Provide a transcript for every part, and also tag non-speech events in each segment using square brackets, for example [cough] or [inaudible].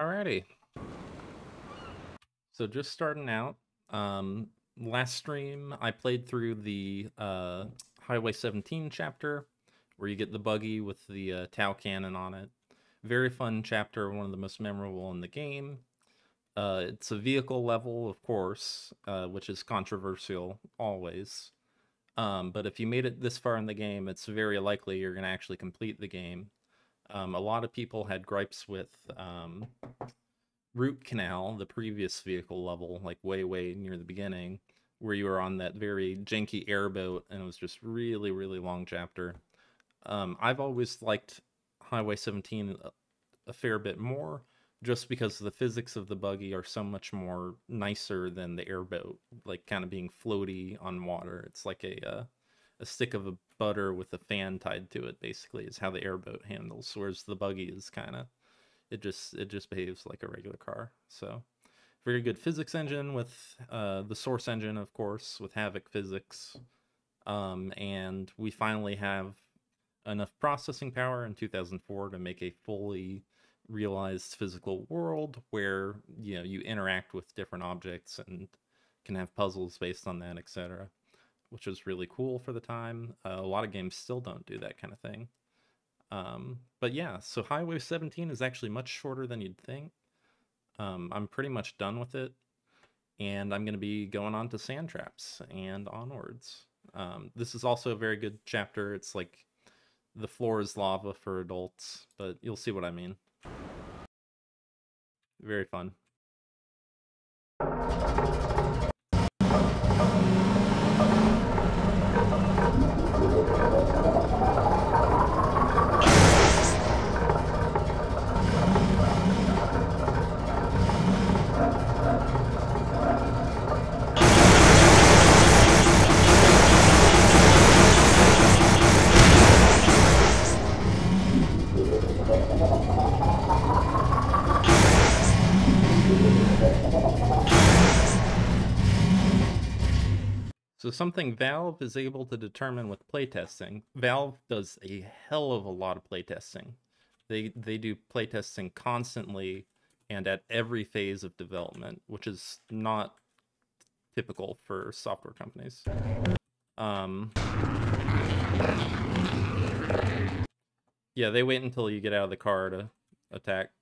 Alrighty. So just starting out, um, last stream I played through the uh, Highway 17 chapter, where you get the buggy with the uh, Tau cannon on it. Very fun chapter, one of the most memorable in the game. Uh, it's a vehicle level, of course, uh, which is controversial always. Um, but if you made it this far in the game, it's very likely you're going to actually complete the game. Um, a lot of people had gripes with um, Route Kanal, the previous vehicle level, like way, way near the beginning, where you were on that very janky airboat, and it was just really, really long chapter. Um, I've always liked Highway 17 a, a fair bit more, just because the physics of the buggy are so much more nicer than the airboat, like kind of being floaty on water. It's like a uh, a stick of a butter with a fan tied to it. Basically, is how the airboat handles, whereas the buggy is kind of it just it just behaves like a regular car. So very good physics engine with uh, the source engine, of course, with Havok physics, um, and we finally have enough processing power in 2004 to make a fully realized physical world where you know you interact with different objects and can have puzzles based on that etc which was really cool for the time. Uh, a lot of games still don't do that kind of thing. Um, but yeah so highway 17 is actually much shorter than you'd think. Um, i'm pretty much done with it and i'm going to be going on to Sandtraps and onwards. Um, this is also a very good chapter. It's like the floor is lava for adults but you'll see what i mean. Very fun. So something Valve is able to determine with playtesting. Valve does a hell of a lot of playtesting. They they do playtesting constantly and at every phase of development, which is not typical for software companies. Um, yeah, they wait until you get out of the car to attack.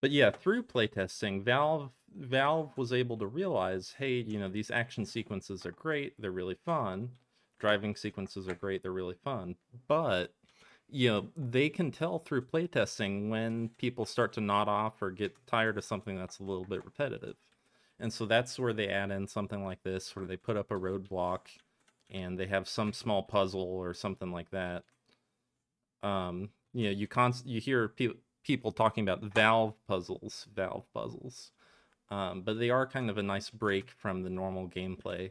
But yeah, through playtesting, Valve Valve was able to realize, hey, you know, these action sequences are great, they're really fun. Driving sequences are great, they're really fun. But you know, they can tell through playtesting when people start to nod off or get tired of something that's a little bit repetitive. And so that's where they add in something like this, where they put up a roadblock and they have some small puzzle or something like that. Um, you know, you const- you hear pe- people talking about Valve puzzles, Valve puzzles, um, but they are kind of a nice break from the normal gameplay.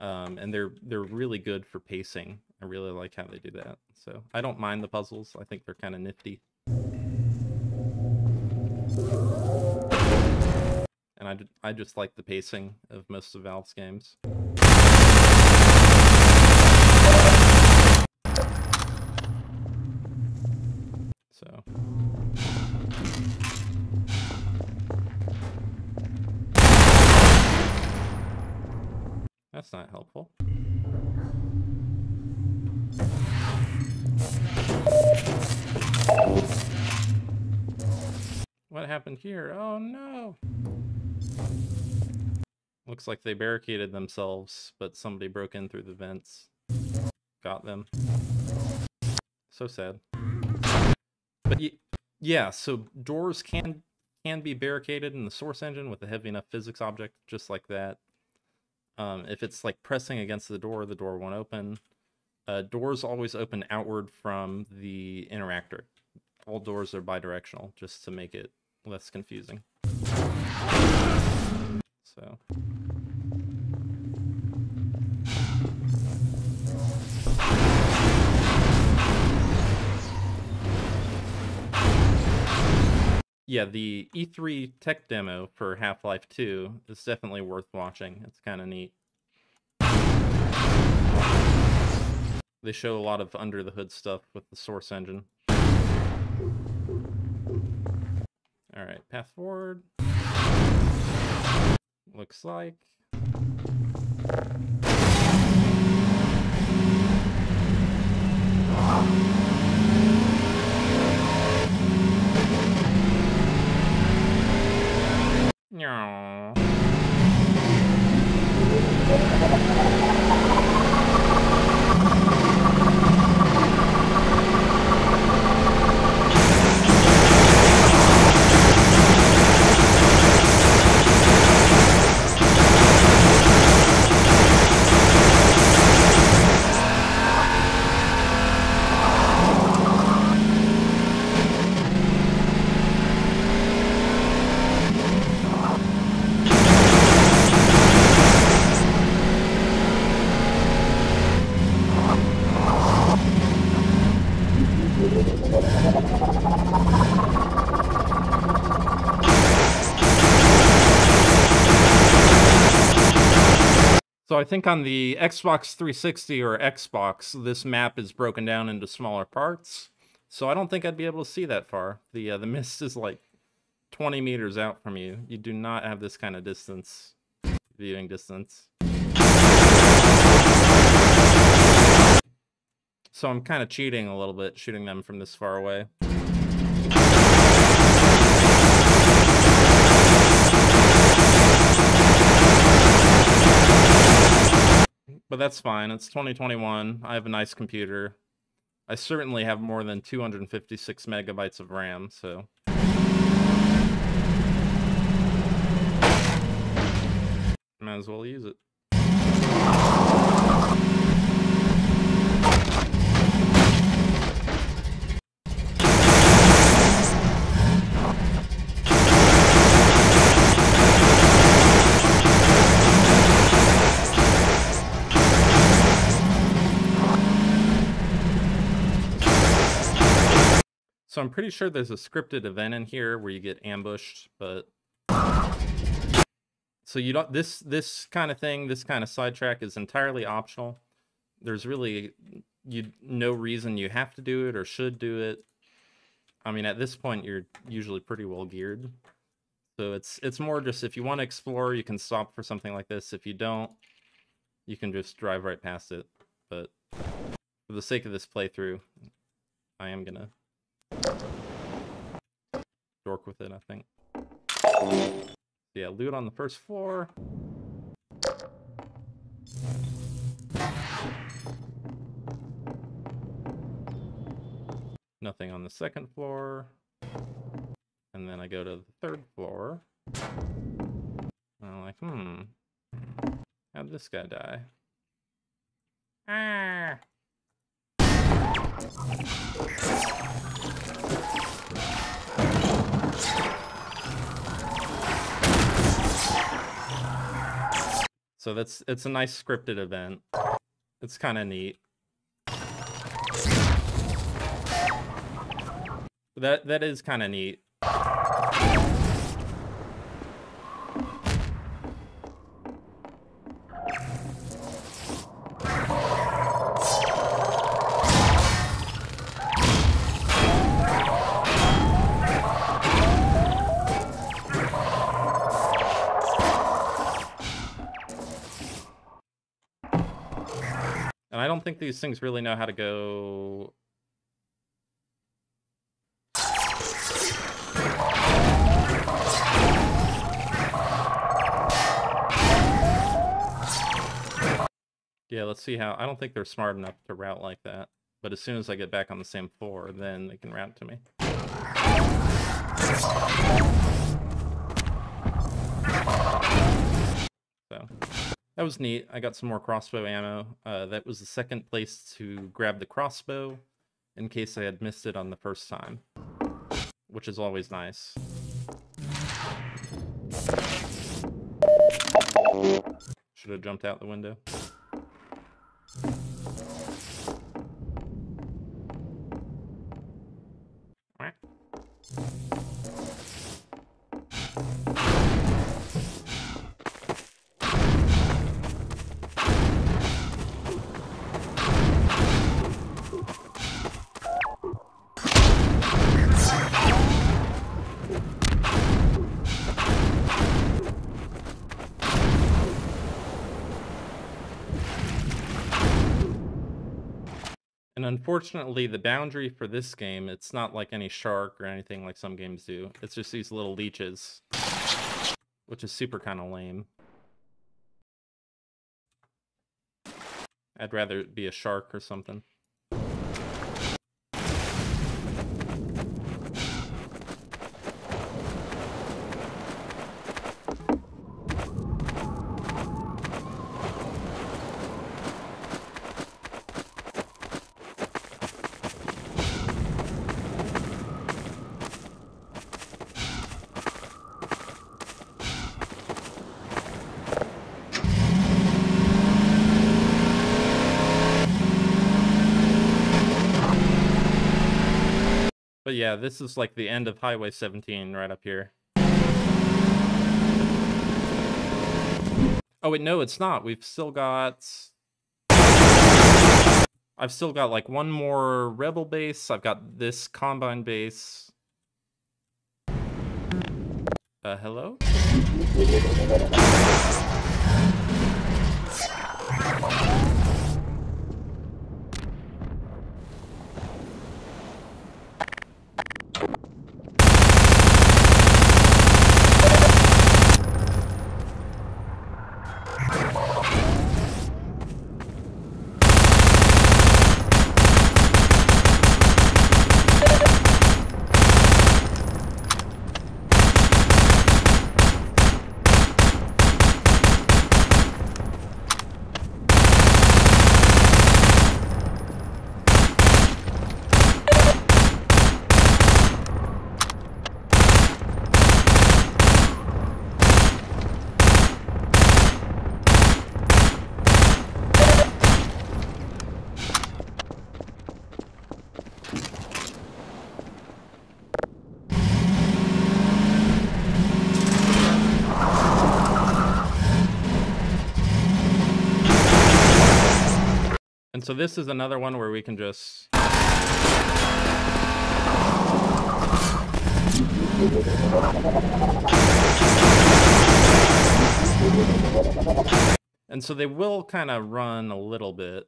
Um, and they're they're really good for pacing. I really like how they do that. So I don't mind the puzzles. I think they're kind of nifty. And I, I just like the pacing of most of Valve's games. So. [sighs] That's not helpful. What happened here? Oh no! Looks like they barricaded themselves, but somebody broke in through the vents. Got them. So sad. But yeah, so doors can can be barricaded in the source engine with a heavy enough physics object, just like that. Um, if it's like pressing against the door, the door won't open. Uh, doors always open outward from the interactor. All doors are bidirectional, just to make it less confusing. So. Yeah, the E3 tech demo for Half-Life 2 is definitely worth watching. It's kind of neat. They show a lot of under the hood stuff with the source engine. Alright, path forward. Looks like. No. So I think on the Xbox 360 or Xbox, this map is broken down into smaller parts. So I don't think I'd be able to see that far. The uh, the [laughs] mist is like 20 meters out from you. You do not have this kind of distance, viewing distance. So I'm kind of cheating a little bit, shooting them from this far away. But that's fine. It's 2021. I have a nice computer. I certainly have more than 256 megabytes of RAM, so... Might as well use it. So I'm pretty sure there's a scripted event in here where you get ambushed, but so you don't this this kind of thing, this kind of sidetrack is entirely optional. There's really you no reason you have to do it or should do it. I mean, at this point you're usually pretty well geared. So it's it's more just if you want to explore, you can stop for something like this. If you don't, you can just drive right past it. But for the sake of this playthrough, I am gonna Dork with it, I think. Yeah, loot on the first floor. Nothing on the second floor. And then I go to the third floor. And I'm like, hmm. How'd this guy die? Ah! So that's it's a nice scripted event. It's kind of neat. That that is kind of neat. Think these things really know how to go... Yeah, let's see how... I don't think they're smart enough to route like that. But as soon as I get back on the same floor, then they can route to me. So... That was neat. I got some more crossbow ammo. Uh, that was the second place to grab the crossbow in case I had missed it on the first time, which is always nice. Should have jumped out the window. Unfortunately, the boundary for this game, it's not like any shark or anything like some games do. It's just these little leeches, which is super kind of lame. I'd rather be a shark or something. Yeah, this is like the end of Highway 17 right up here. Oh wait, no, it's not. We've still got... I've still got like one more Rebel base. I've got this Combine base. Uh, hello? So this is another one where we can just... And so they will kind of run a little bit.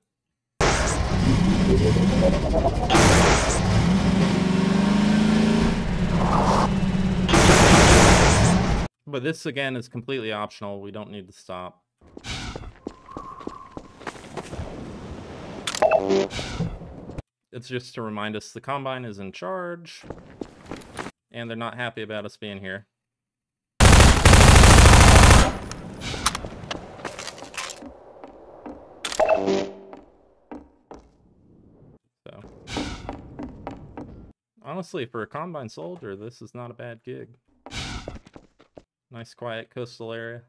But this again is completely optional. We don't need to stop. It's just to remind us the Combine is in charge, and they're not happy about us being here. So, honestly, for a Combine soldier, this is not a bad gig. Nice quiet coastal area.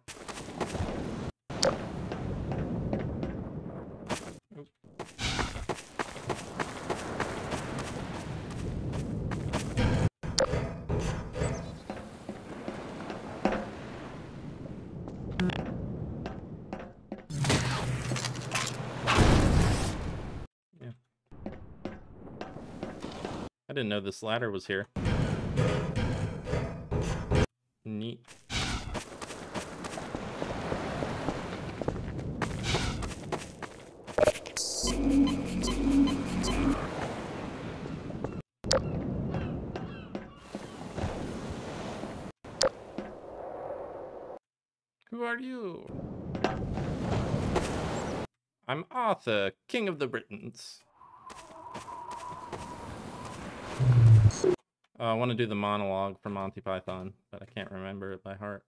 I didn't know this ladder was here. Neat. Who are you? I'm Arthur, King of the Britons. Uh, I want to do the monologue from Monty Python, but I can't remember it by heart.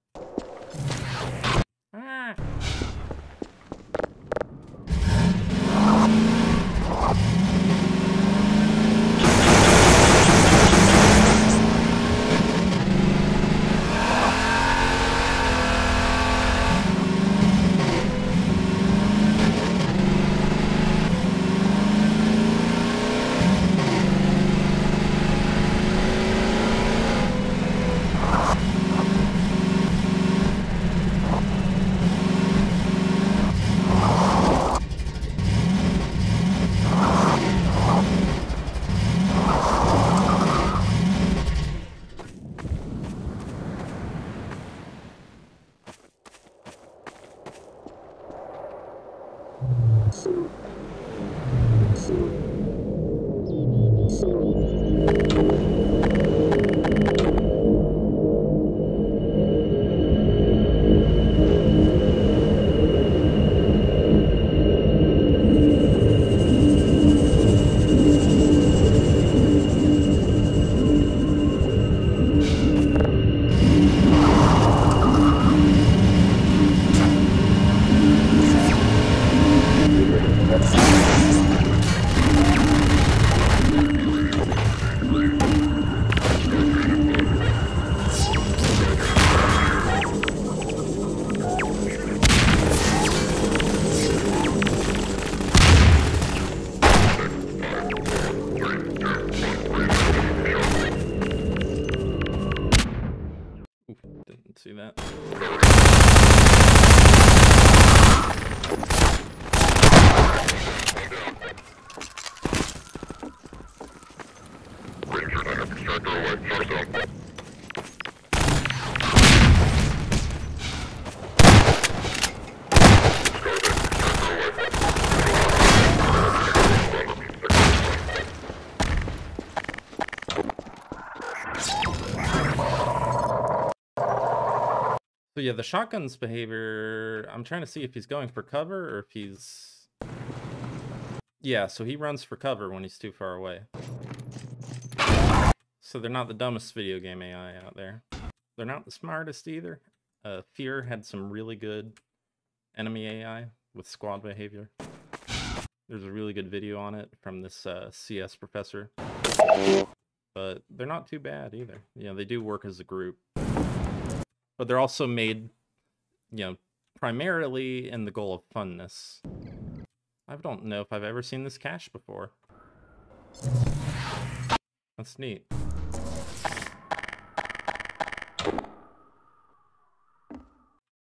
So yeah, the shotgun's behavior, I'm trying to see if he's going for cover or if he's Yeah, so he runs for cover when he's too far away. So they're not the dumbest video game AI out there. They're not the smartest either. Uh, F.E.A.R. had some really good enemy AI with squad behavior. There's a really good video on it from this uh, CS professor. But they're not too bad either. You know, they do work as a group but they're also made, you know, primarily in the goal of funness. I don't know if I've ever seen this cache before. That's neat.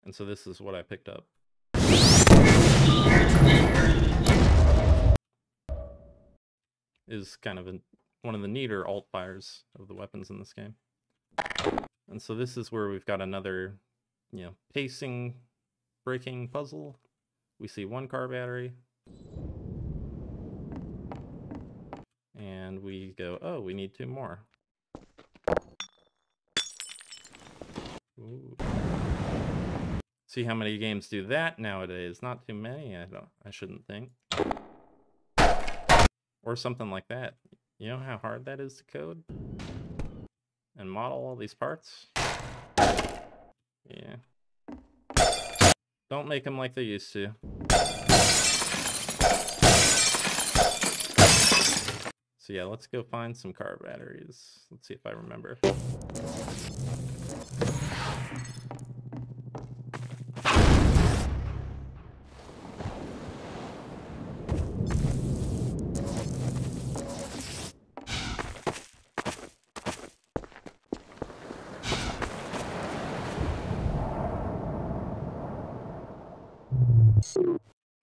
And so this is what I picked up. Is kind of an, one of the neater alt fires of the weapons in this game. And so this is where we've got another, you know, pacing breaking puzzle. We see one car battery. And we go, oh, we need two more. Ooh. See how many games do that nowadays? Not too many, I don't I shouldn't think. Or something like that. You know how hard that is to code? And model all these parts. Yeah. Don't make them like they used to. So yeah, let's go find some car batteries. Let's see if I remember.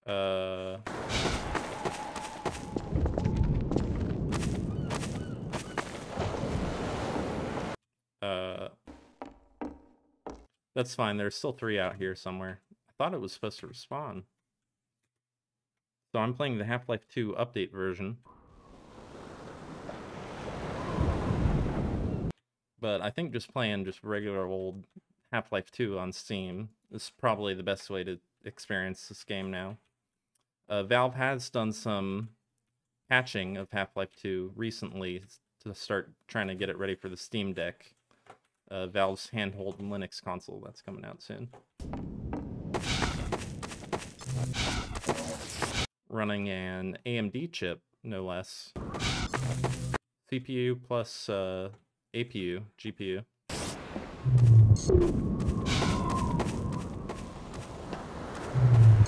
Uh. Uh. That's fine. There's still three out here somewhere. I thought it was supposed to respawn. So I'm playing the Half-Life 2 update version. But I think just playing just regular old Half-Life 2 on Steam is probably the best way to experience this game now. Uh, Valve has done some patching of Half-Life 2 recently to start trying to get it ready for the Steam Deck. Uh, Valve's handheld Linux console that's coming out soon. Running an AMD chip, no less. CPU plus uh, APU, GPU.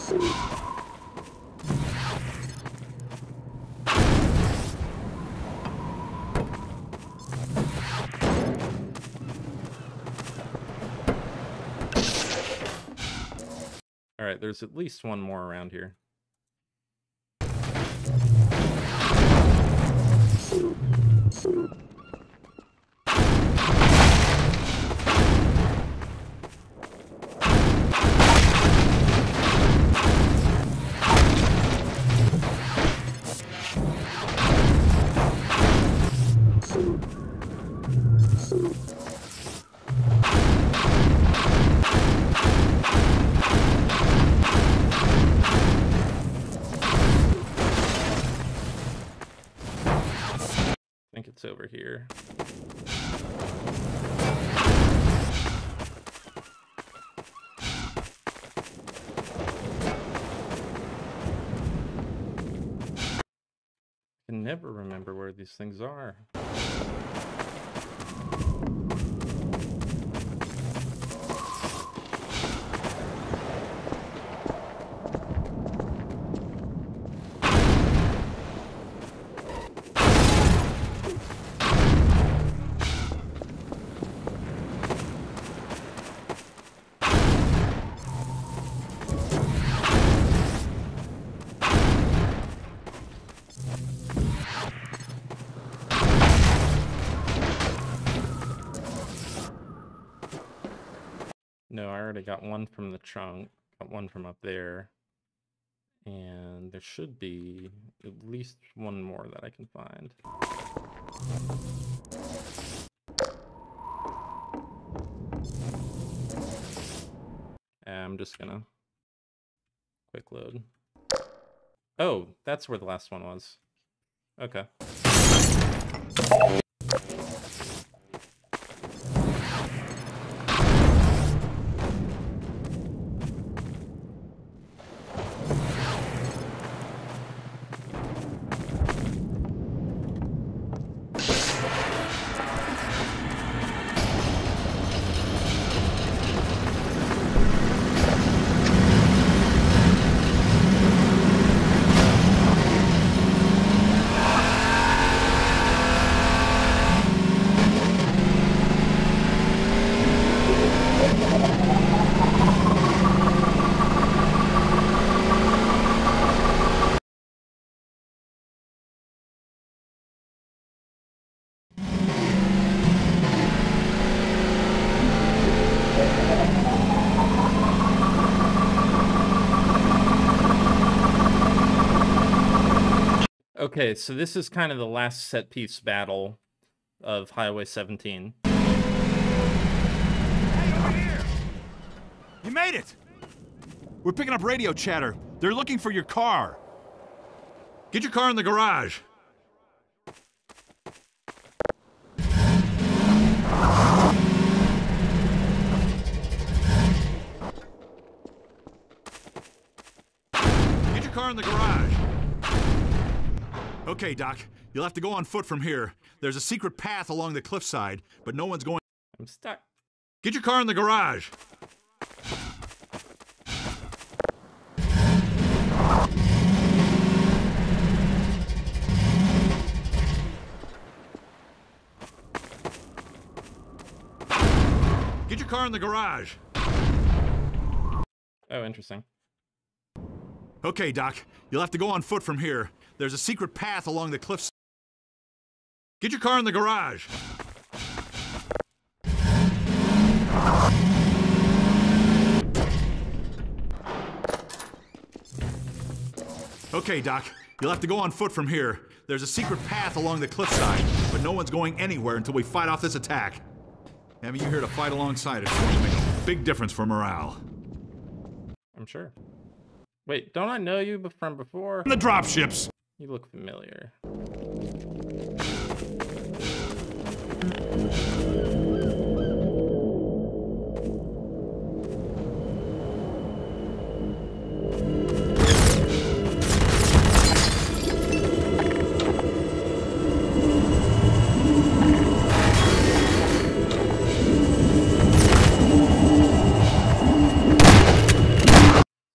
All right, there's at least one more around here. Here. I can never remember where these things are. Already got one from the trunk. Got one from up there. And there should be at least one more that I can find. I'm just gonna quick load. Oh, that's where the last one was. Okay. Okay, so this is kind of the last set piece battle of Highway 17. Hey, over here! You made it! We're picking up radio chatter. They're looking for your car. Get your car in the garage. Get your car in the garage. Okay, Doc. You'll have to go on foot from here. There's a secret path along the cliffside, but no one's going. I'm stuck. Get your car in the garage. Get your car in the garage. Oh, interesting. Okay, Doc. You'll have to go on foot from here. There's a secret path along the cliffs. Get your car in the garage. Okay, Doc. You'll have to go on foot from here. There's a secret path along the cliffside, but no one's going anywhere until we fight off this attack. Having you here to fight alongside it will make a big difference for morale. I'm sure. Wait, don't I know you from before? The dropships! You look familiar.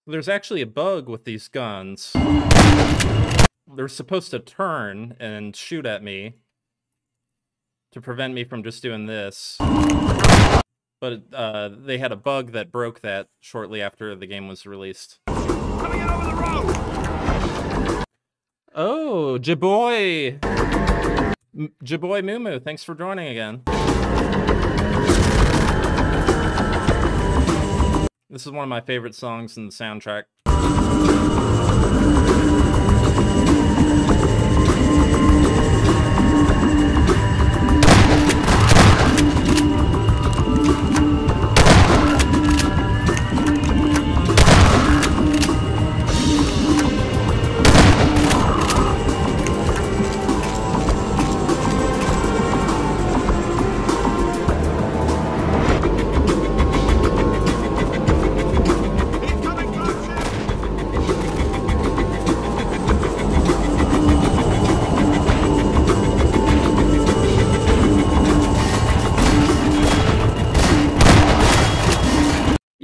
There's actually a bug with these guns. They're supposed to turn and shoot at me to prevent me from just doing this. But uh, they had a bug that broke that shortly after the game was released. Coming in over the road! Oh, Jaboy! Jaboy Mumu, thanks for joining again. This is one of my favorite songs in the soundtrack.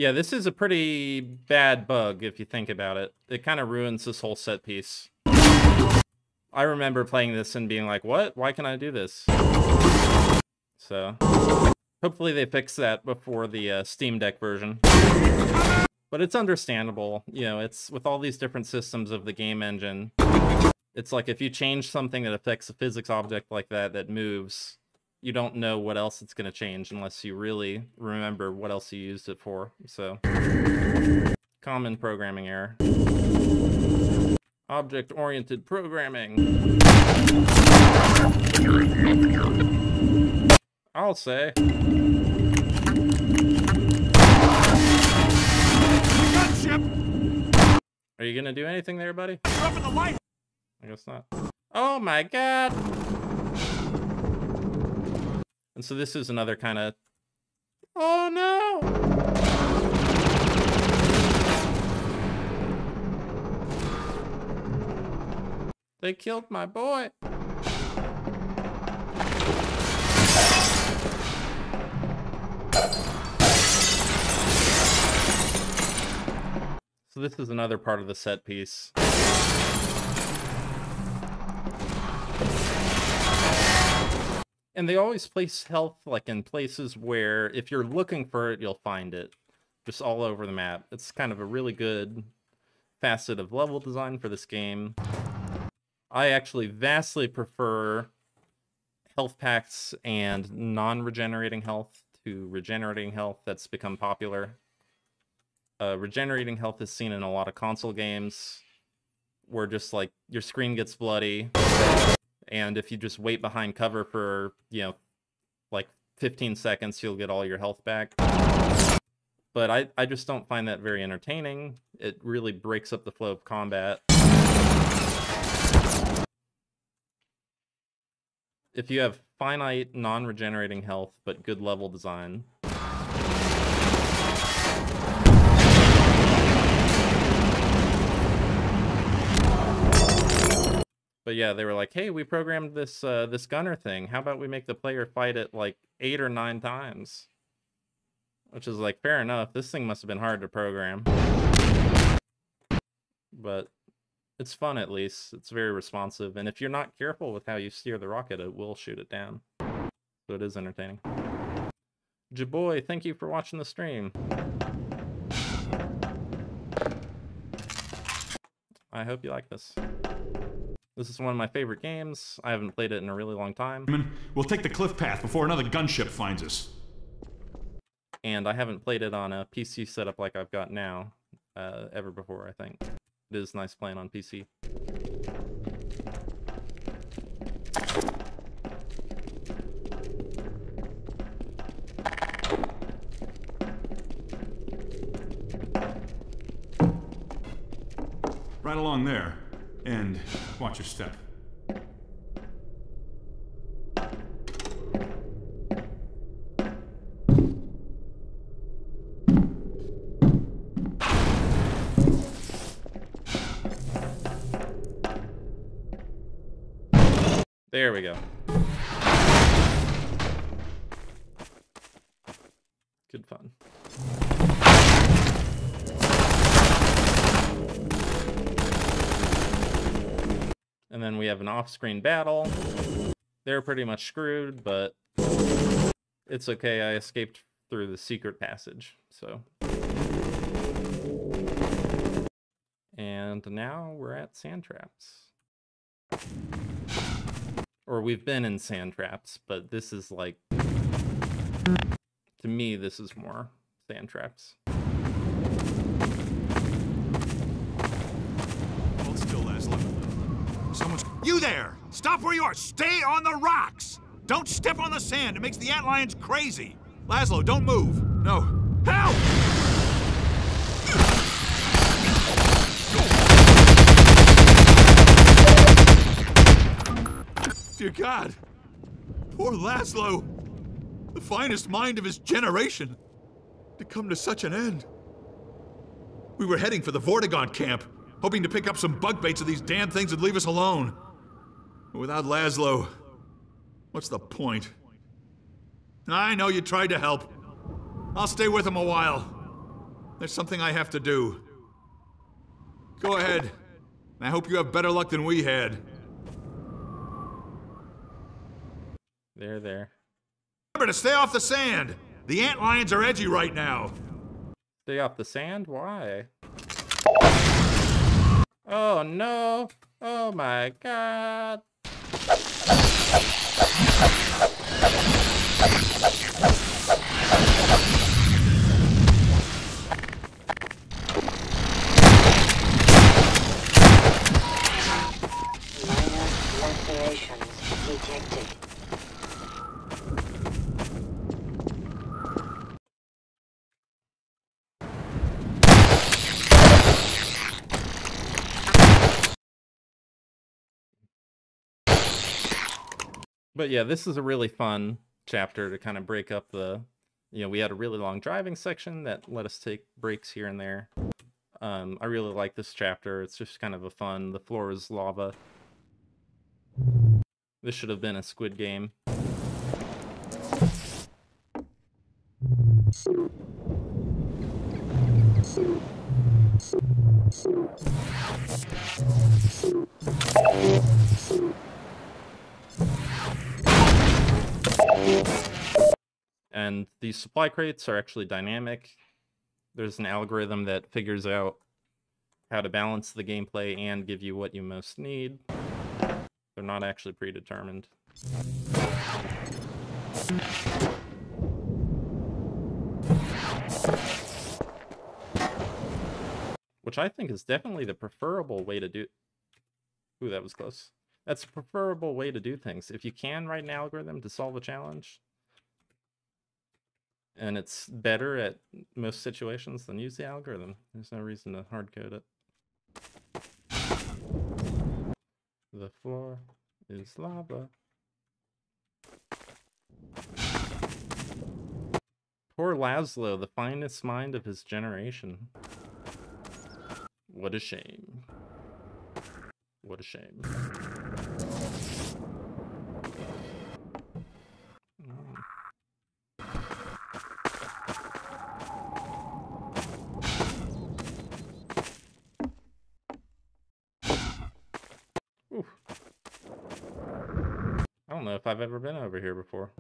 Yeah, this is a pretty bad bug if you think about it. It kind of ruins this whole set piece. I remember playing this and being like, what? Why can I do this? So, hopefully they fix that before the uh, Steam Deck version. But it's understandable. You know, it's with all these different systems of the game engine. It's like if you change something that affects a physics object like that that moves, you don't know what else it's going to change unless you really remember what else you used it for. So, common programming error. Object-oriented programming. I'll say. Gunship! Are you gonna do anything there, buddy? You're up in the light! I guess not. Oh my god! And so this is another kind of... Oh no! They killed my boy! So this is another part of the set piece. And they always place health like in places where if you're looking for it, you'll find it. Just all over the map. It's kind of a really good facet of level design for this game. I actually vastly prefer health packs and non-regenerating health to regenerating health that's become popular. Uh, regenerating health is seen in a lot of console games where just like your screen gets bloody and if you just wait behind cover for, you know, like 15 seconds, you'll get all your health back. But I, I just don't find that very entertaining. It really breaks up the flow of combat. If you have finite, non-regenerating health, but good level design, But yeah, they were like, "Hey, we programmed this uh, this gunner thing. How about we make the player fight it like eight or nine times?" Which is like fair enough. This thing must have been hard to program, but it's fun at least. It's very responsive, and if you're not careful with how you steer the rocket, it will shoot it down. So it is entertaining. Jaboy, thank you for watching the stream. I hope you like this. This is one of my favorite games. I haven't played it in a really long time. We'll take the cliff path before another gunship finds us. And I haven't played it on a PC setup like I've got now uh, ever before, I think. It is nice playing on PC. Right along there. And watch your step. There we go. We have an off-screen battle. They're pretty much screwed, but it's okay. I escaped through the secret passage, so. And now we're at sand traps. Or we've been in sand traps, but this is like, to me, this is more sand traps. Hold still, Laszlo. Someone's. You there! Stop where you are! Stay on the rocks! Don't step on the sand! It makes the antlions crazy! Laszlo, don't move! No. Help! Dear God! Poor Laszlo! The finest mind of his generation! To come to such an end. We were heading for the Vortigaunt camp, hoping to pick up some bug baits of these damn things and leave us alone. Without Laszlo, what's the point? I know you tried to help. I'll stay with him a while. There's something I have to do. Go ahead. I hope you have better luck than we had. There, there. Remember to stay off the sand. The ant lions are edgy right now. Stay off the sand? Why? Oh no! Oh my god! Minor But yeah, this is a really fun chapter to kind of break up the. You know, we had a really long driving section that let us take breaks here and there. Um, I really like this chapter. It's just kind of a fun. The floor is lava. This should have been a Squid Game. And these supply crates are actually dynamic. There's an algorithm that figures out how to balance the gameplay and give you what you most need. They're not actually predetermined. Which I think is definitely the preferable way to do. Ooh, that was close. That's a preferable way to do things. If you can write an algorithm to solve a challenge, and it's better at most situations, then use the algorithm. There's no reason to hard code it. The floor is lava. Poor Laszlo, the finest mind of his generation. What a shame. What a shame. I don't know if I've ever been over here before.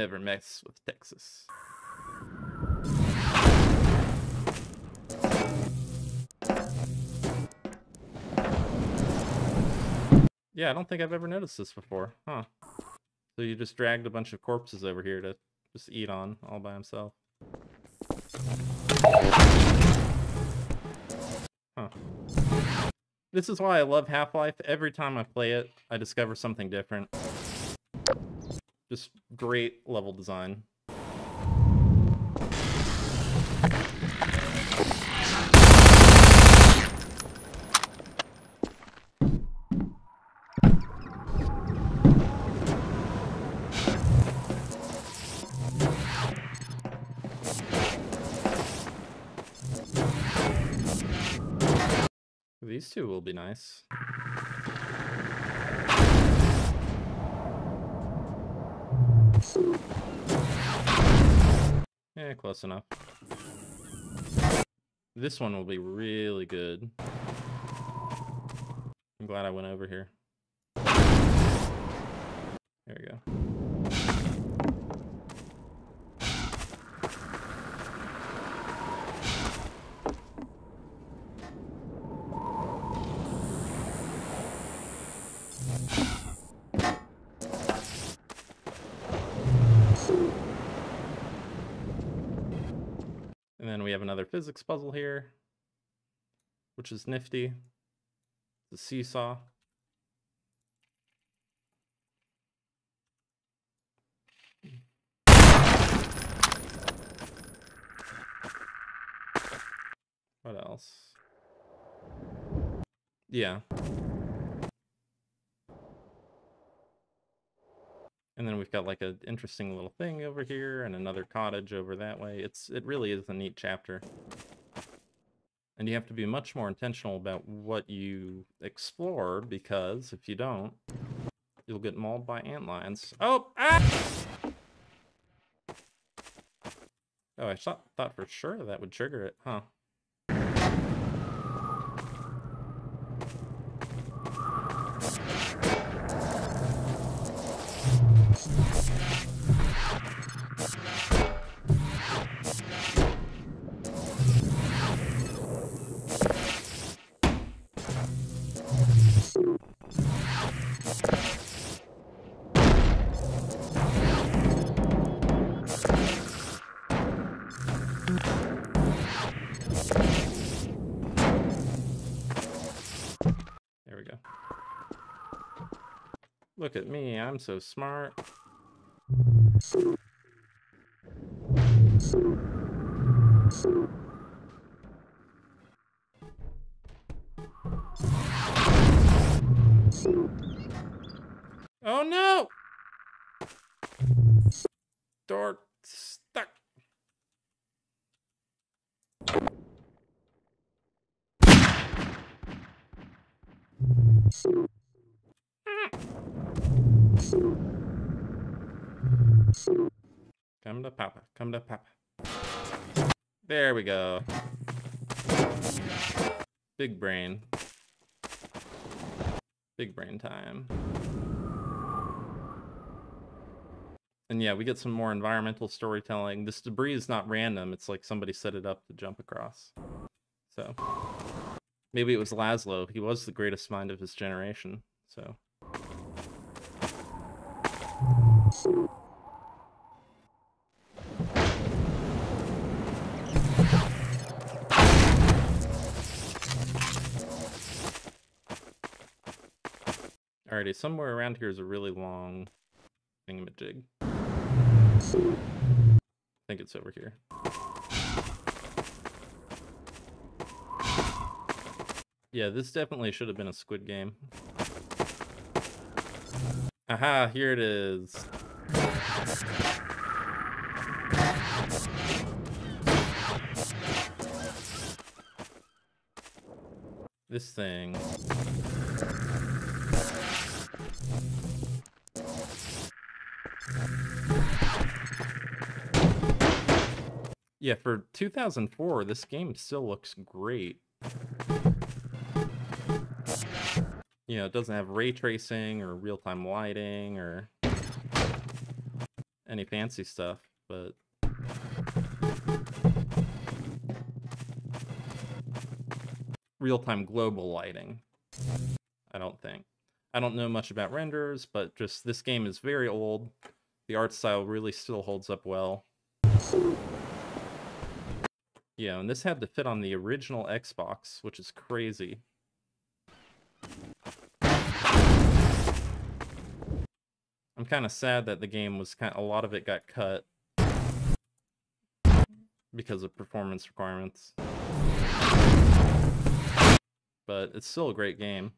Never mess with Texas. Yeah, I don't think I've ever noticed this before. Huh. So you just dragged a bunch of corpses over here to just eat on all by himself. Huh. This is why I love Half-Life. Every time I play it, I discover something different. Just great level design. These two will be nice. Yeah, close enough. This one will be really good. I'm glad I went over here. There we go. And then we have another physics puzzle here, which is nifty. The seesaw. What else? Yeah. And then we've got like an interesting little thing over here and another cottage over that way. It's it really is a neat chapter. And you have to be much more intentional about what you explore because if you don't, you'll get mauled by antlions. Oh, ah! Oh, I thought, thought for sure that would trigger it, huh? Look at me, I'm so smart. Oh no! Door stuck. Come to Papa. Come to Papa. There we go. Big brain. Big brain time. And yeah, we get some more environmental storytelling. This debris is not random. It's like somebody set it up to jump across. So maybe it was Laszlo. He was the greatest mind of his generation. So Alrighty, somewhere around here is a really long thingamajig. I think it's over here. Yeah, this definitely should have been a squid game. Aha, here it is. This thing. Yeah, for 2004, this game still looks great. You know, it doesn't have ray tracing or real-time lighting or any fancy stuff, but real-time global lighting. I don't think. I don't know much about renders, but just this game is very old. The art style really still holds up well. Yeah, and this had to fit on the original Xbox, which is crazy. I'm kind of sad that the game was kind a lot of it got cut because of performance requirements. But it's still a great game.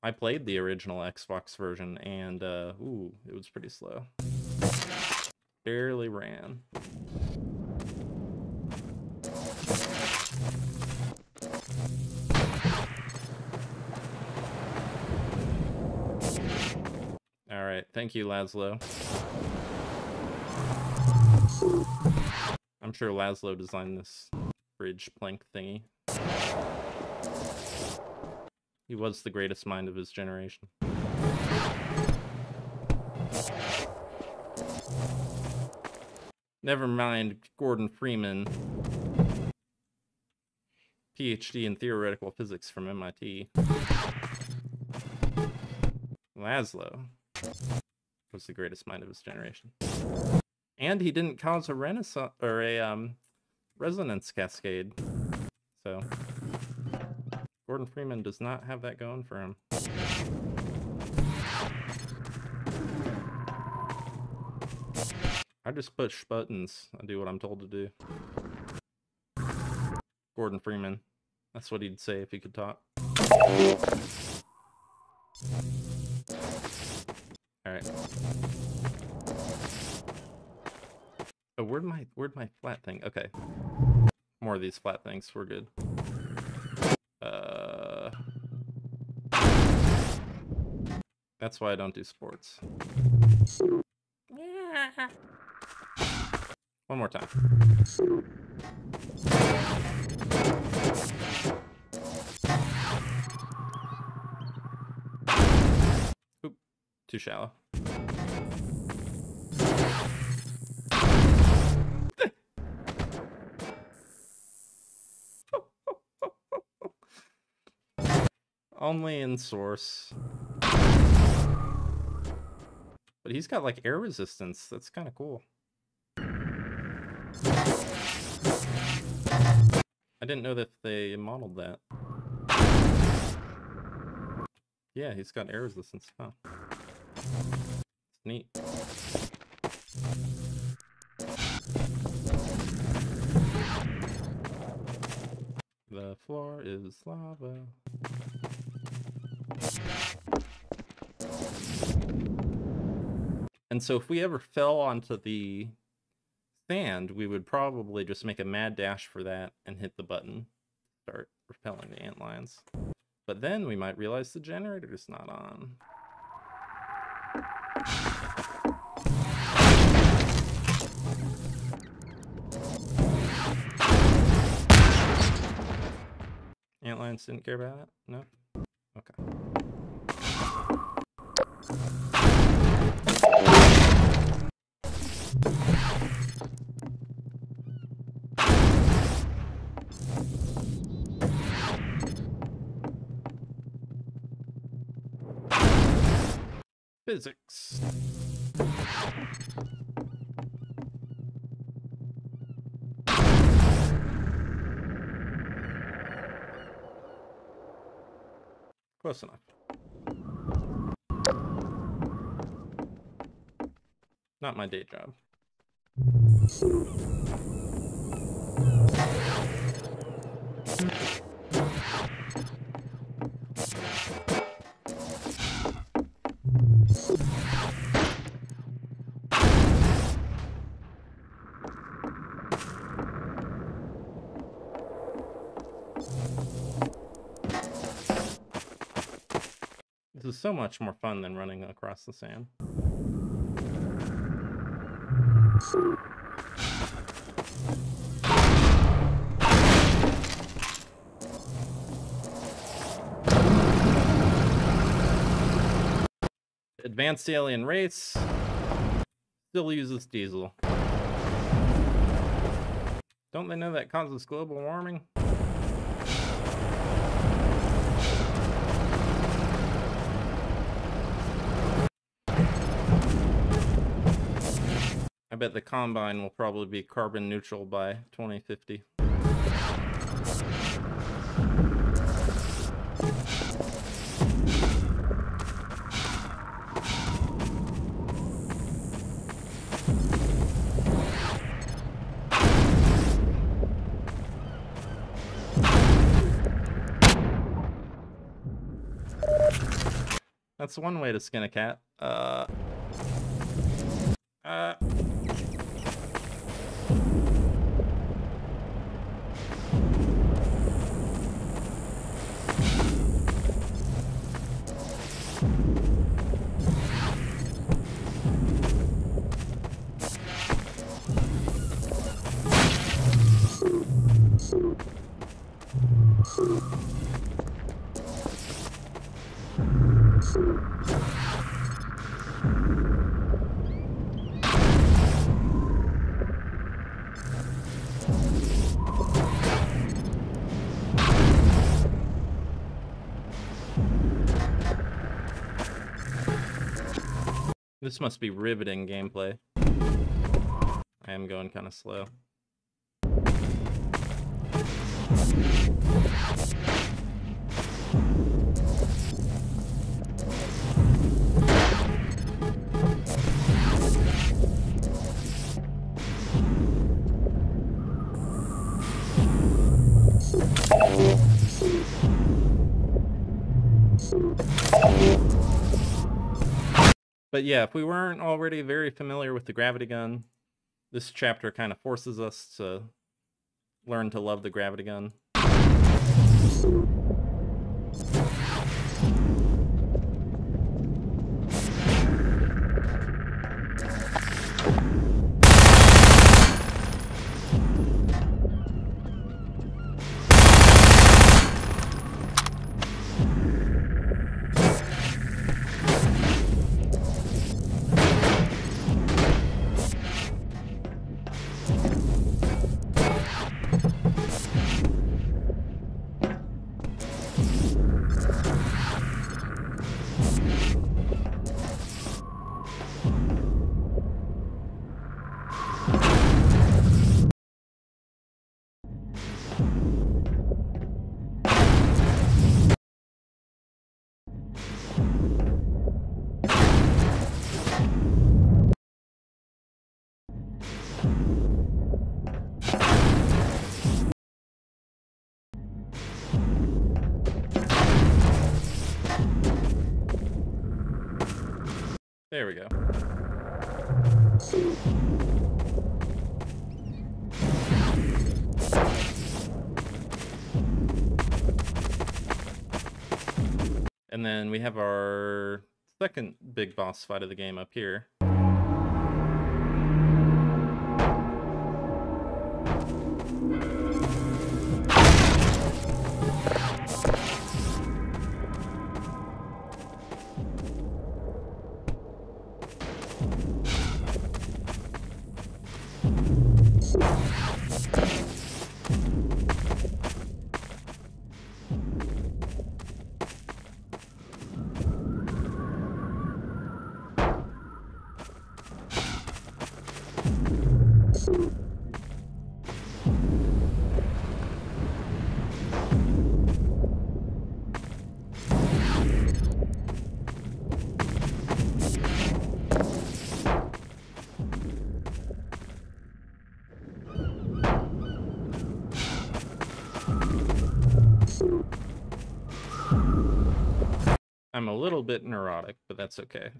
I played the original Xbox version and uh ooh, it was pretty slow. Barely ran. Right, thank you, Laszlo. I'm sure Laszlo designed this bridge plank thingy. He was the greatest mind of his generation. Never mind Gordon Freeman, PhD in theoretical physics from MIT. Laszlo was the greatest mind of his generation. And he didn't cause a renaissance or a um, resonance cascade. So Gordon Freeman does not have that going for him. I just push buttons. I do what I'm told to do. Gordon Freeman. That's what he'd say if he could talk. Alright. Oh, where'd my where'd my flat thing? Okay. More of these flat things. We're good. Uh, that's why I don't do sports. One more time. Too shallow. [laughs] Only in source. But he's got like air resistance. That's kind of cool. I didn't know that they modeled that. Yeah, he's got air resistance. Huh. Neat. The floor is lava. And so if we ever fell onto the sand, we would probably just make a mad dash for that and hit the button. Start repelling the ant lions. But then we might realize the generator's not on. Ant lions didn't care about it? No? Okay. Physics. Close enough. Not my day job. So much more fun than running across the sand. Advanced alien race still uses diesel. Don't they know that causes global warming? I bet the combine will probably be carbon neutral by 2050. That's one way to skin a cat. Uh. Uh. This must be riveting gameplay. I am going kind of slow. But yeah, if we weren't already very familiar with the gravity gun, this chapter kind of forces us to learn to love the gravity gun. There we go. And then we have our second big boss fight of the game up here. Little bit neurotic, but that's okay.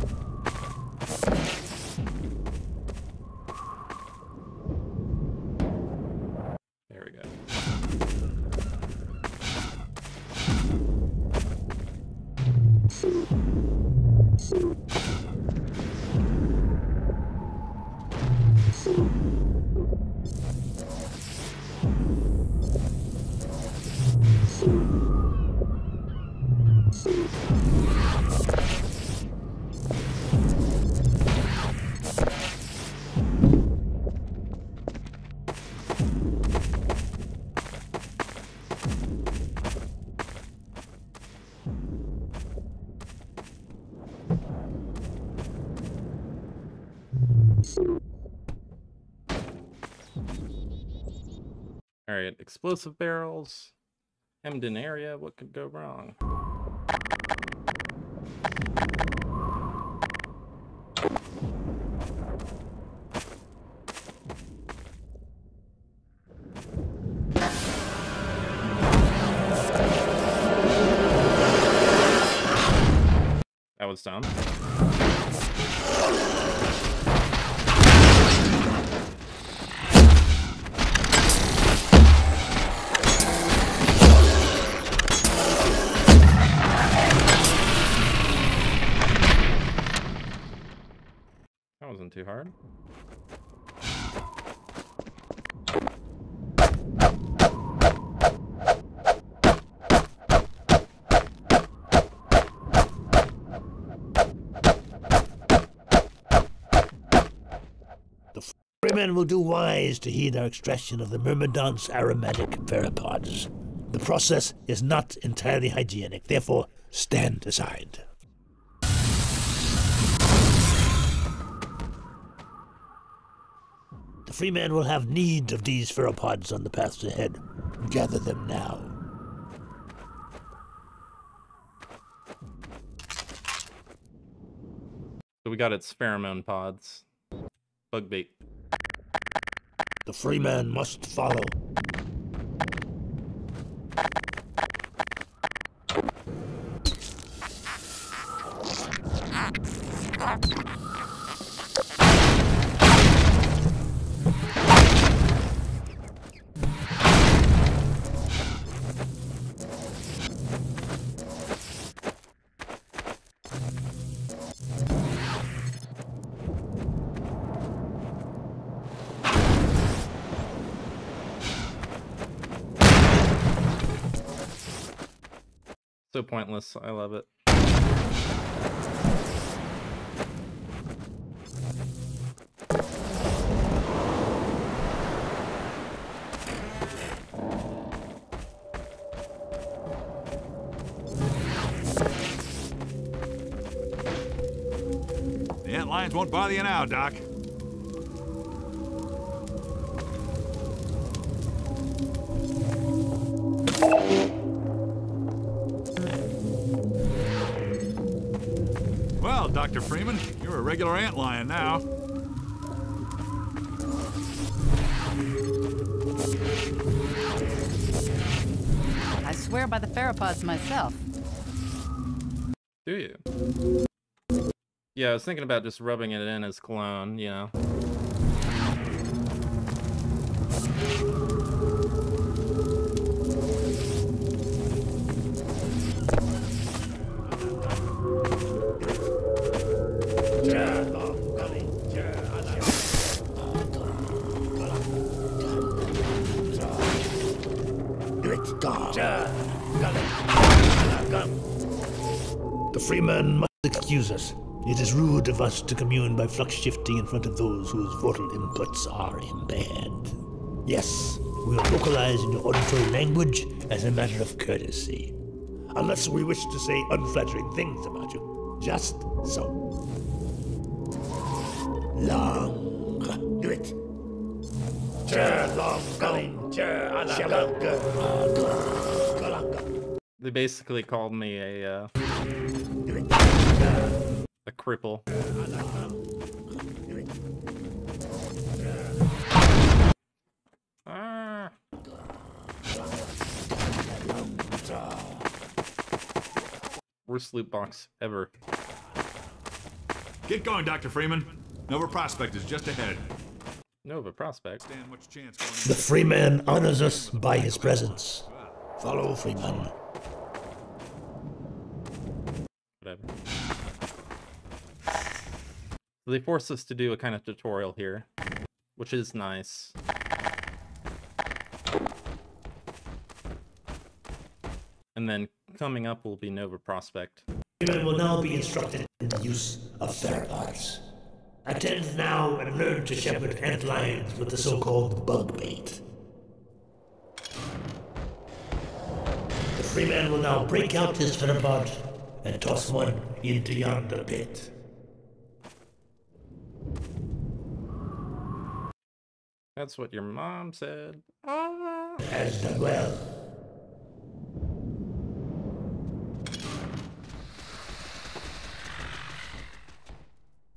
Explosive barrels. Hemden area, what could go wrong? That was dumb. Wise to heed our extraction of the Myrmidont's aromatic pheropods. The process is not entirely hygienic, therefore stand aside. The Freeman will have need of these pheropods on the paths ahead. Gather them now. So we got its pheromone pods. Bug bait. The free man must follow. So pointless. I love it. The ant lions won't bother you now, Doc. Dr. Freeman, you're a regular ant lion now. I swear by the pheropods myself. Do you? Yeah, I was thinking about just rubbing it in as cologne, you know. Freeman must excuse us. It is rude of us to commune by flux shifting in front of those whose vocal inputs are impaired. Yes, we'll vocalize in your auditory language as a matter of courtesy. Unless we wish to say unflattering things about you. Just so. Long. Do it. They basically called me a uh, a cripple. Ah. Worst loot box ever. Get going, Dr. Freeman. Nova Prospekt is just ahead. Nova Prospekt. Stand much chance The Freeman honors us by his presence. Follow Freeman. Whatever. They force us to do a kind of tutorial here, which is nice. And then coming up will be Nova Prospekt. Freeman will now be instructed in the use of pheropods. Attend now and learn to shepherd ant lions with the so-called bug bait. The Freeman will now break out his pheropod and toss one into yonder pit. That's what your mom said. Ah. Has done well.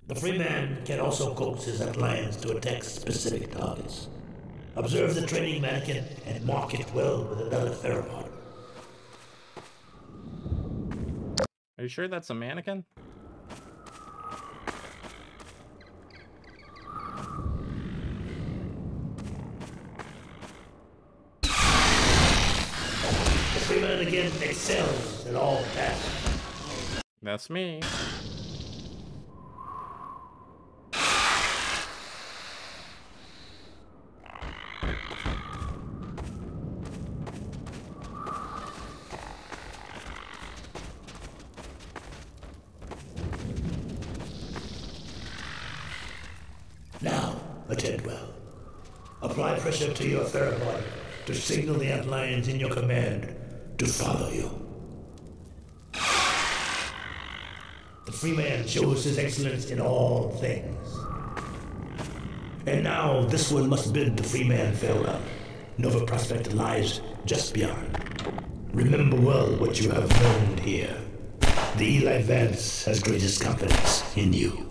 The free man can also coax his lions to attack specific targets. Observe the training mannequin and mark it well with another pheropod. Are you sure that's a mannequin? The again excels in all tasks. That's me. Now, attend well. Apply pressure to your pheropod to signal the ant lions in your command to follow you. The free man shows his excellence in all things. And now this one must bid the free man farewell. Nova Prospekt lies just beyond. Remember well what you have learned here. The Eli Vance has greatest confidence in you.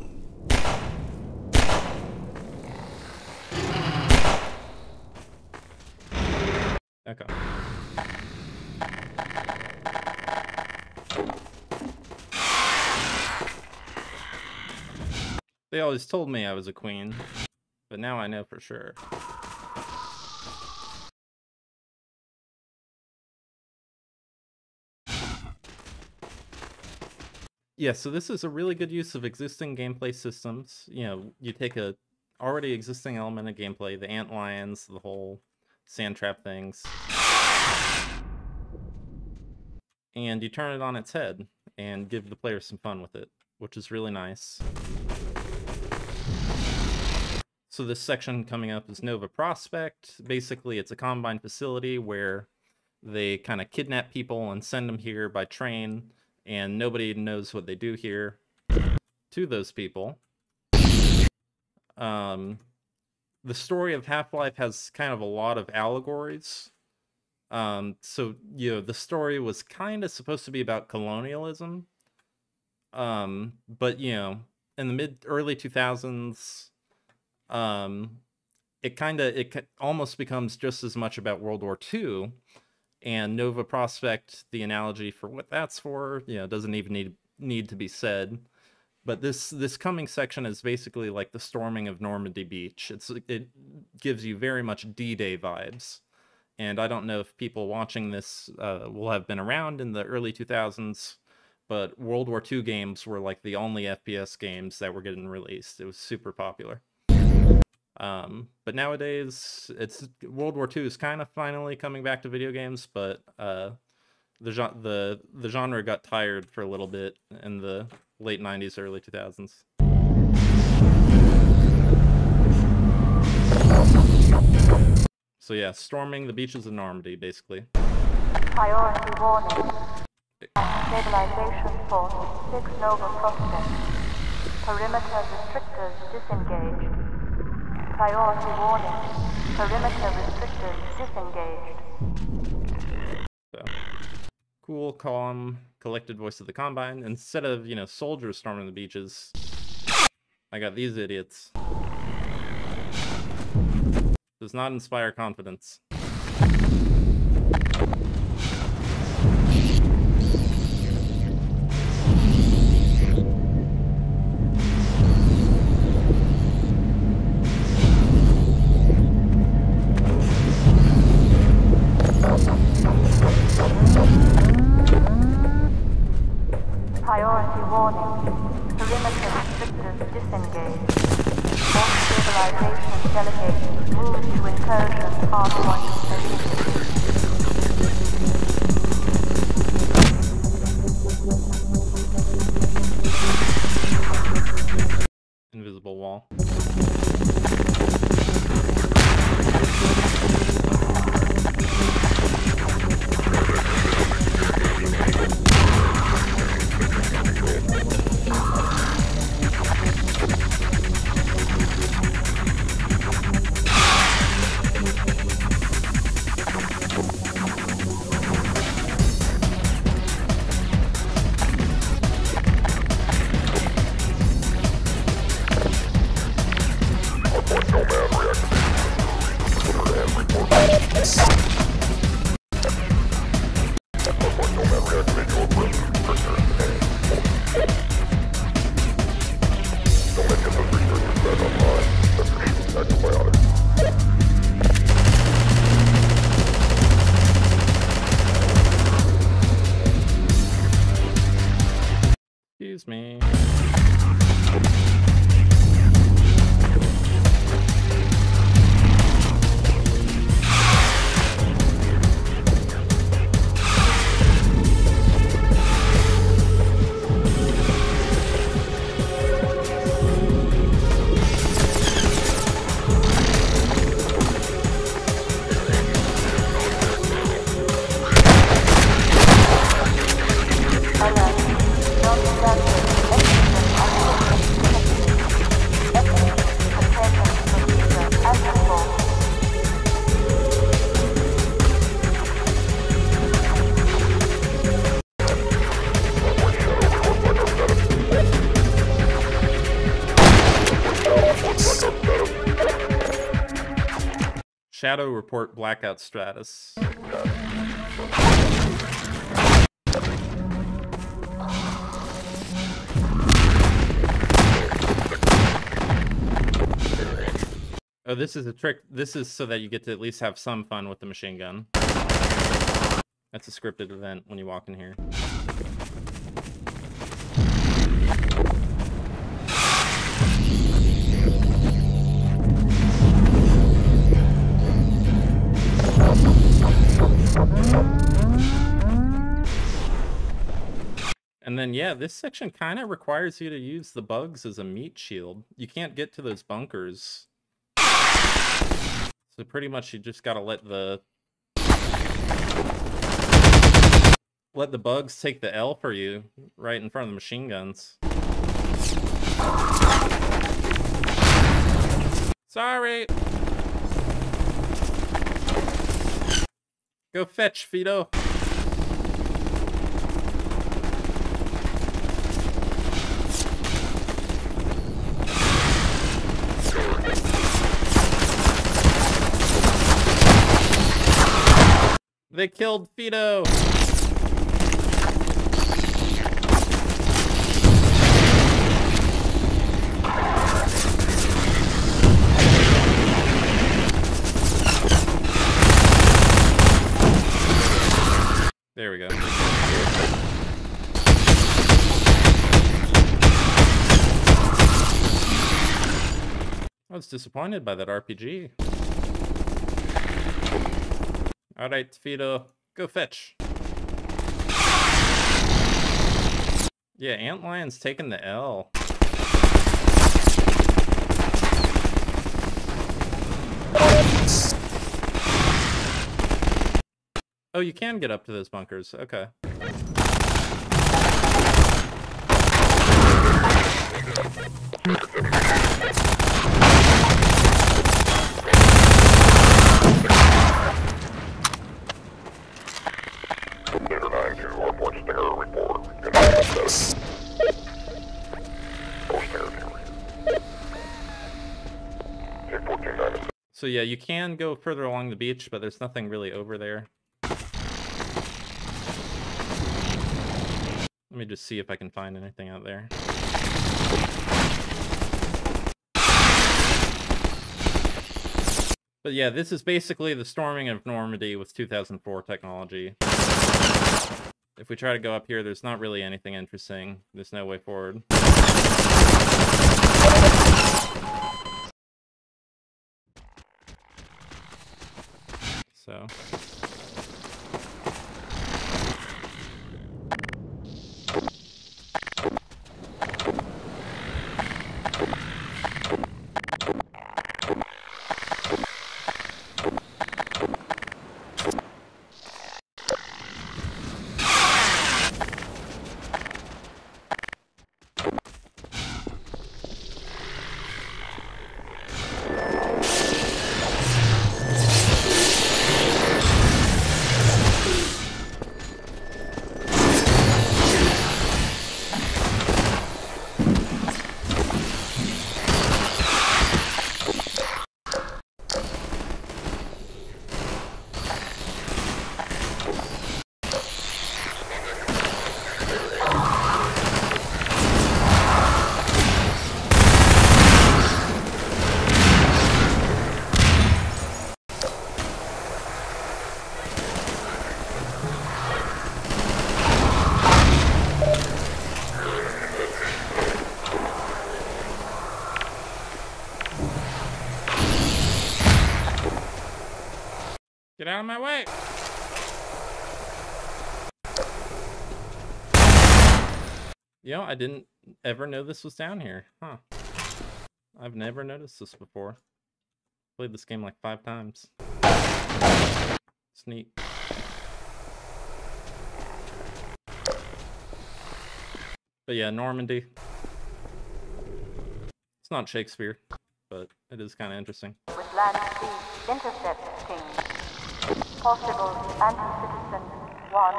Always told me I was a queen, but now I know for sure. Yeah, so this is a really good use of existing gameplay systems. You know, you take a already existing element of gameplay, the ant lions, the whole sand trap things, and you turn it on its head and give the player some fun with it, which is really nice. So this section coming up is Nova Prospekt. Basically, it's a combine facility where they kind of kidnap people and send them here by train, and nobody knows what they do here to those people. Um, the story of Half-Life has kind of a lot of allegories. Um, so you know, the story was kind of supposed to be about colonialism. Um, but you know, in the mid early 2000s, um, it kind of it almost becomes just as much about World War II, and Nova Prospekt, the analogy for what that's for, you know, doesn't even need need to be said. But this this coming section is basically like the storming of Normandy Beach. It's it gives you very much D-Day vibes, and I don't know if people watching this uh, will have been around in the early 2000s but World War II games were like the only FPS games that were getting released. It was super popular. Um, but nowadays, it's World War II is kind of finally coming back to video games, but uh, the the the genre got tired for a little bit in the late '90s, early 2000s. So yeah, storming the beaches of Normandy, basically. Priority warning. Stabilization force 6 Nova Prospekt. Perimeter restrictors disengaged. Priority warning. Perimeter restrictors disengaged. So cool, calm, collected voice of the Combine. Instead of, you know, soldiers storming the beaches, I got these idiots. Does not inspire confidence. Shadow report blackout stratus. Oh, this is a trick. This is so that you get to at least have some fun with the machine gun. That's a scripted event when you walk in here. Then yeah, this section kind of requires you to use the bugs as a meat shield. You can't get to those bunkers. So pretty much you just gotta let the let the bugs take the L for you right in front of the machine guns. Sorry. Go fetch, Fido. They killed Fido. We go. I was disappointed by that RPG. Alright, Fido, go fetch. Yeah, Antlion's taking the L. Oh, you can get up to those bunkers. Okay. Stinger 9 to Airport Stinger report. Good night, status. Stinger to Take 14 9 So yeah, you can go further along the beach, but there's nothing really over there. Let me just see if I can find anything out there. But yeah, this is basically the storming of Normandy with 2004 technology. If we try to go up here, there's not really anything interesting. There's no way forward. So. Out of my way! Know, I didn't ever know this was down here. Huh. I've never noticed this before. Played this game like five times. It's neat. But yeah, Normandy. It's not Shakespeare, but it is kind of interesting. with intercept. Possible anti-citizen 1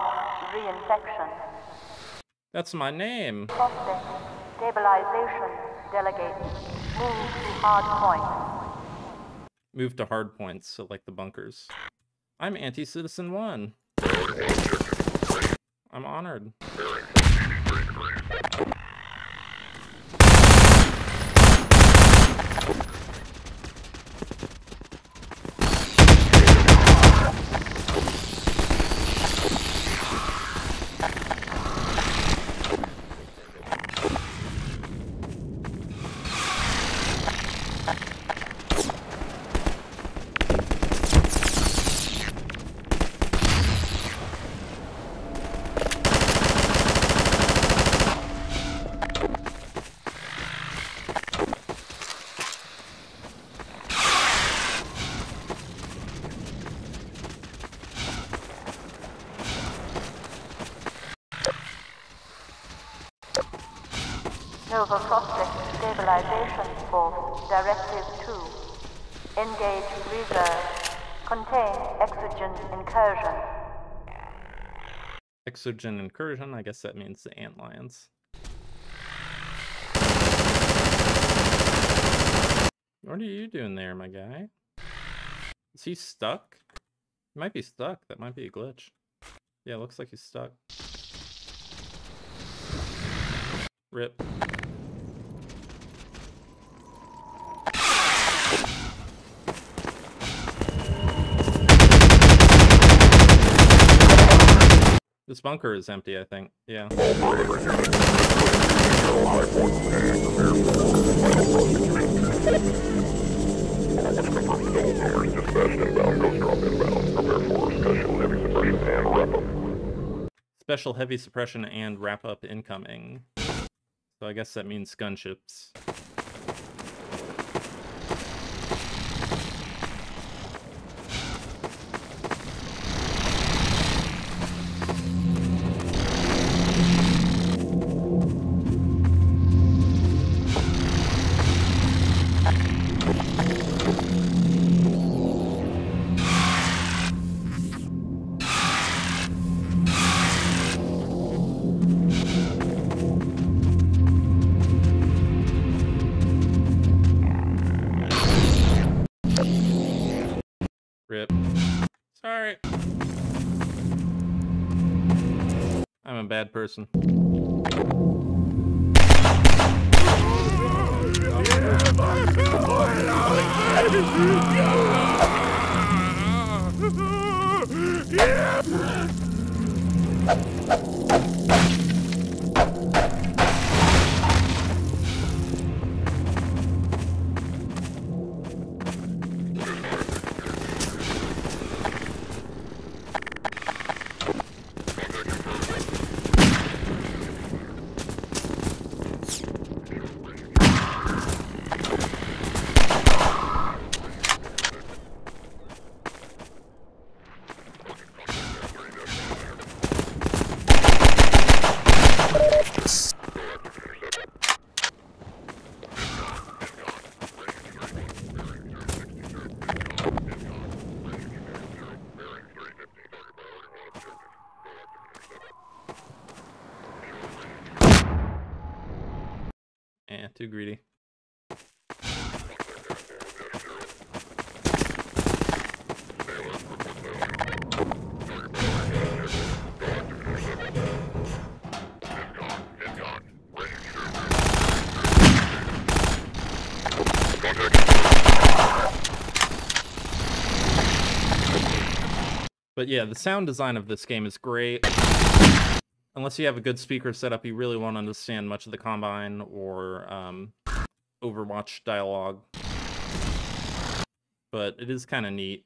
reinfection. That's my name. Suspect stabilization delegate. Move to hard point. Move to hard points, so like the bunkers. I'm anti-citizen one. I'm honored. Stabilization Force Directive 2. Engage reserve. Contain exogen incursion. Exogen incursion, I guess that means the ant lions. What are you doing there, my guy? Is he stuck? He might be stuck. That might be a glitch. Yeah, looks like he's stuck. Rip. This bunker is empty, I think. Yeah. Special heavy suppression and wrap up incoming. So I guess that means gunships. Bad person. Eh, too greedy. But yeah, the sound design of this game is great. Unless you have a good speaker setup, you really won't understand much of the Combine or Overwatch dialogue. But it is kind of neat.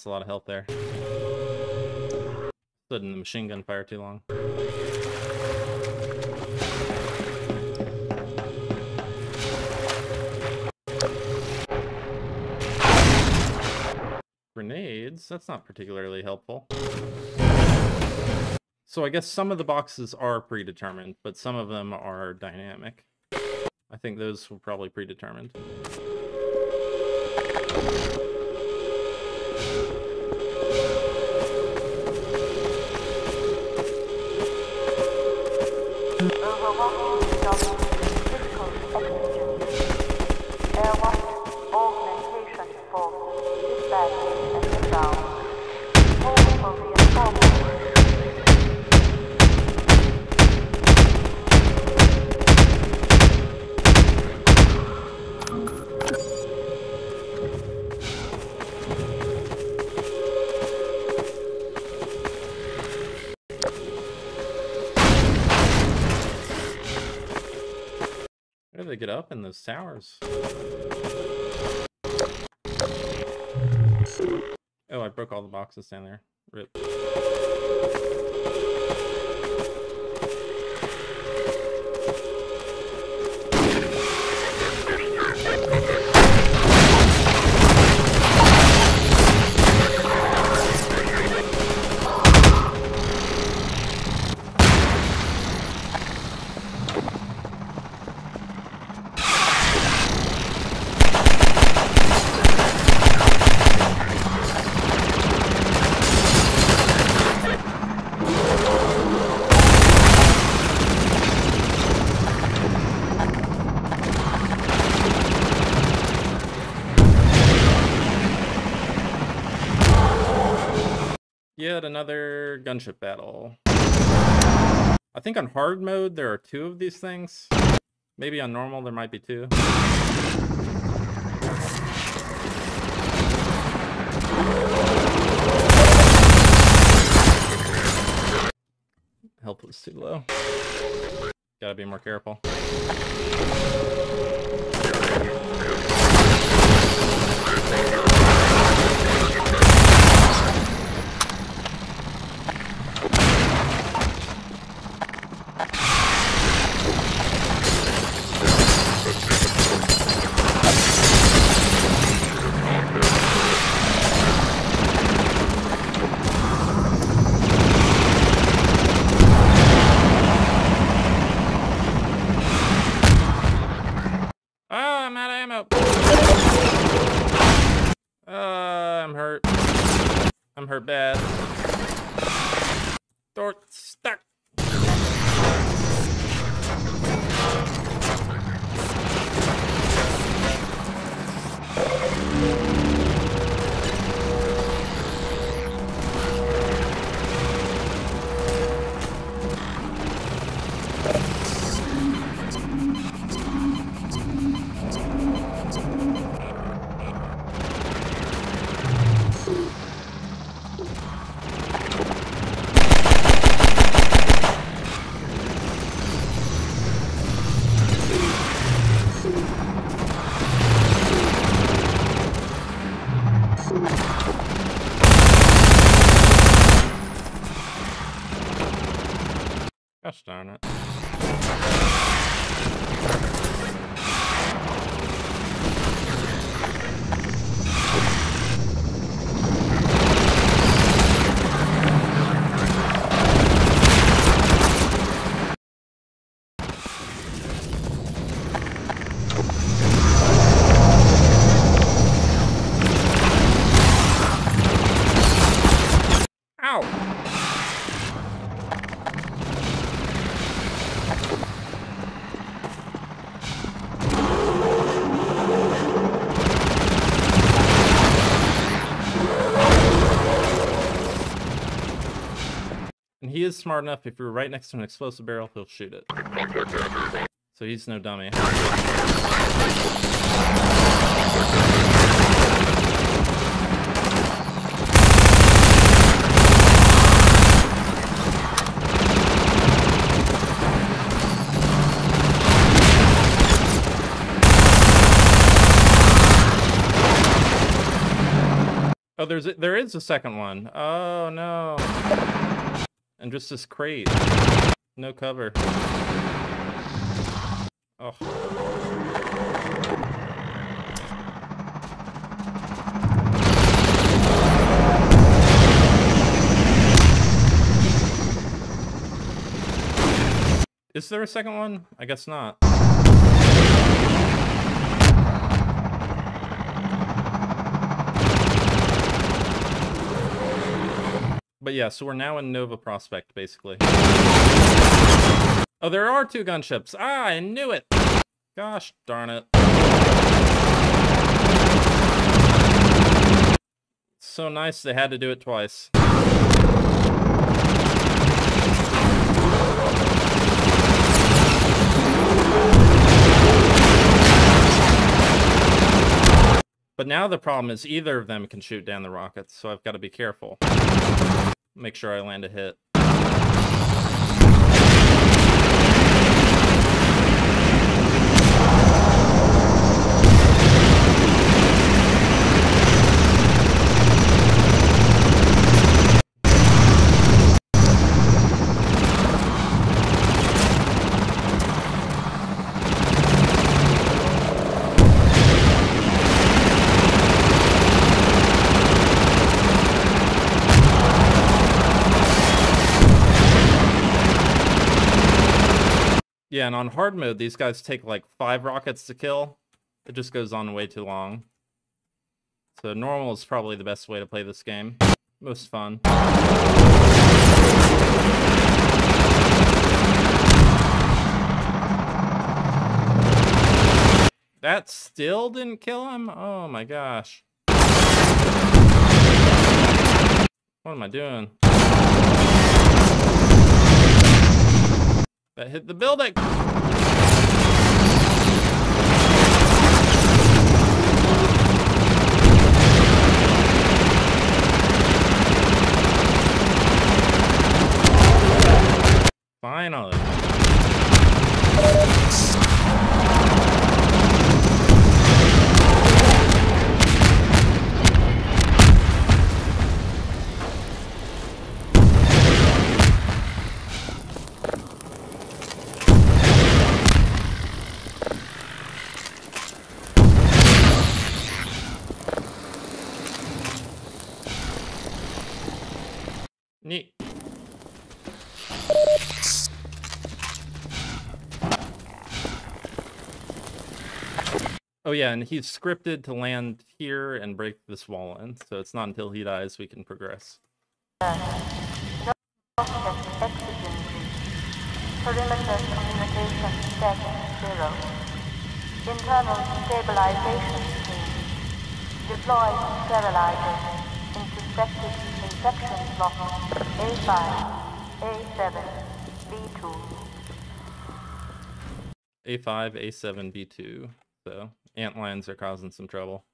Lost a lot of health there. In the machine gun fire too long. Grenades? That's not particularly helpful. So I guess some of the boxes are predetermined, but some of them are dynamic. I think those were probably predetermined. Get up in those towers? Oh, I broke all the boxes down there. Rip. Another gunship battle. I think on hard mode there are two of these things. Maybe on normal there might be two. Health was too low. Gotta be more careful. Darn it. Is smart enough, if you're right next to an explosive barrel, he'll shoot it. So he's no dummy. Oh, there's a, there is a second one. Oh no. And just this crate. No cover. Oh. Is there a second one? I guess not. But yeah, so we're now in Nova Prospekt, basically. Oh, there are two gunships. Ah, I knew it. Gosh darn it. So nice they had to do it twice. But now the problem is either of them can shoot down the rockets, so I've got to be careful. Make sure I land a hit. Yeah, and on hard mode, these guys take like five rockets to kill. It just goes on way too long. So normal is probably the best way to play this game. Most fun. That still didn't kill him? Oh my gosh. What am I doing? That hit the building. Finally. Neat. Oh yeah, and he's scripted to land here and break this wall in, so it's not until he dies we can progress. Object oxygen breach. Perimeter communication status zero. Internal stabilization team. Deploy sterilizer. Infection block A5, A7, B2. A5, A7, B2. So antlions are causing some trouble.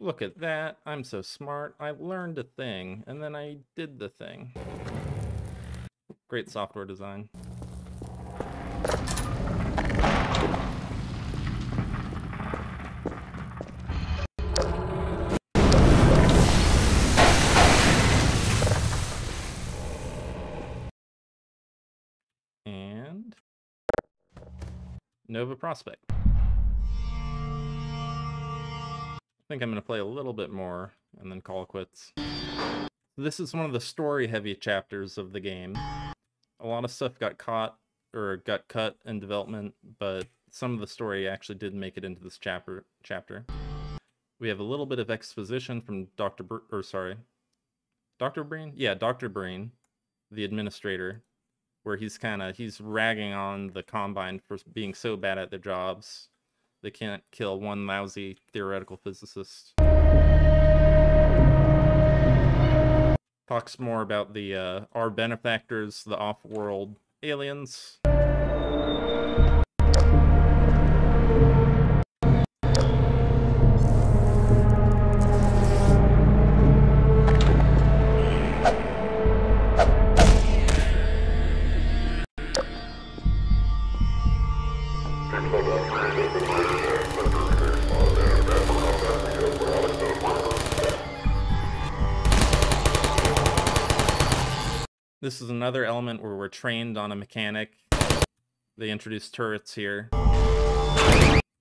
Look at that. I'm so smart. I learned a thing, and then I did the thing. Great software design. Nova Prospekt. I think I'm going to play a little bit more and then call it quits. This is one of the story-heavy chapters of the game. A lot of stuff got caught or got cut in development, but some of the story actually did make it into this chapter. Chapter. We have a little bit of exposition from Dr. Or sorry, Dr. Breen? Yeah, Dr. Breen, the administrator, where he's kind of he's ragging on the combine for being so bad at their jobs. They can't kill one lousy theoretical physicist. Talks more about the uh, our benefactors the off-world aliens This is another element where we're trained on a mechanic. They introduce turrets here.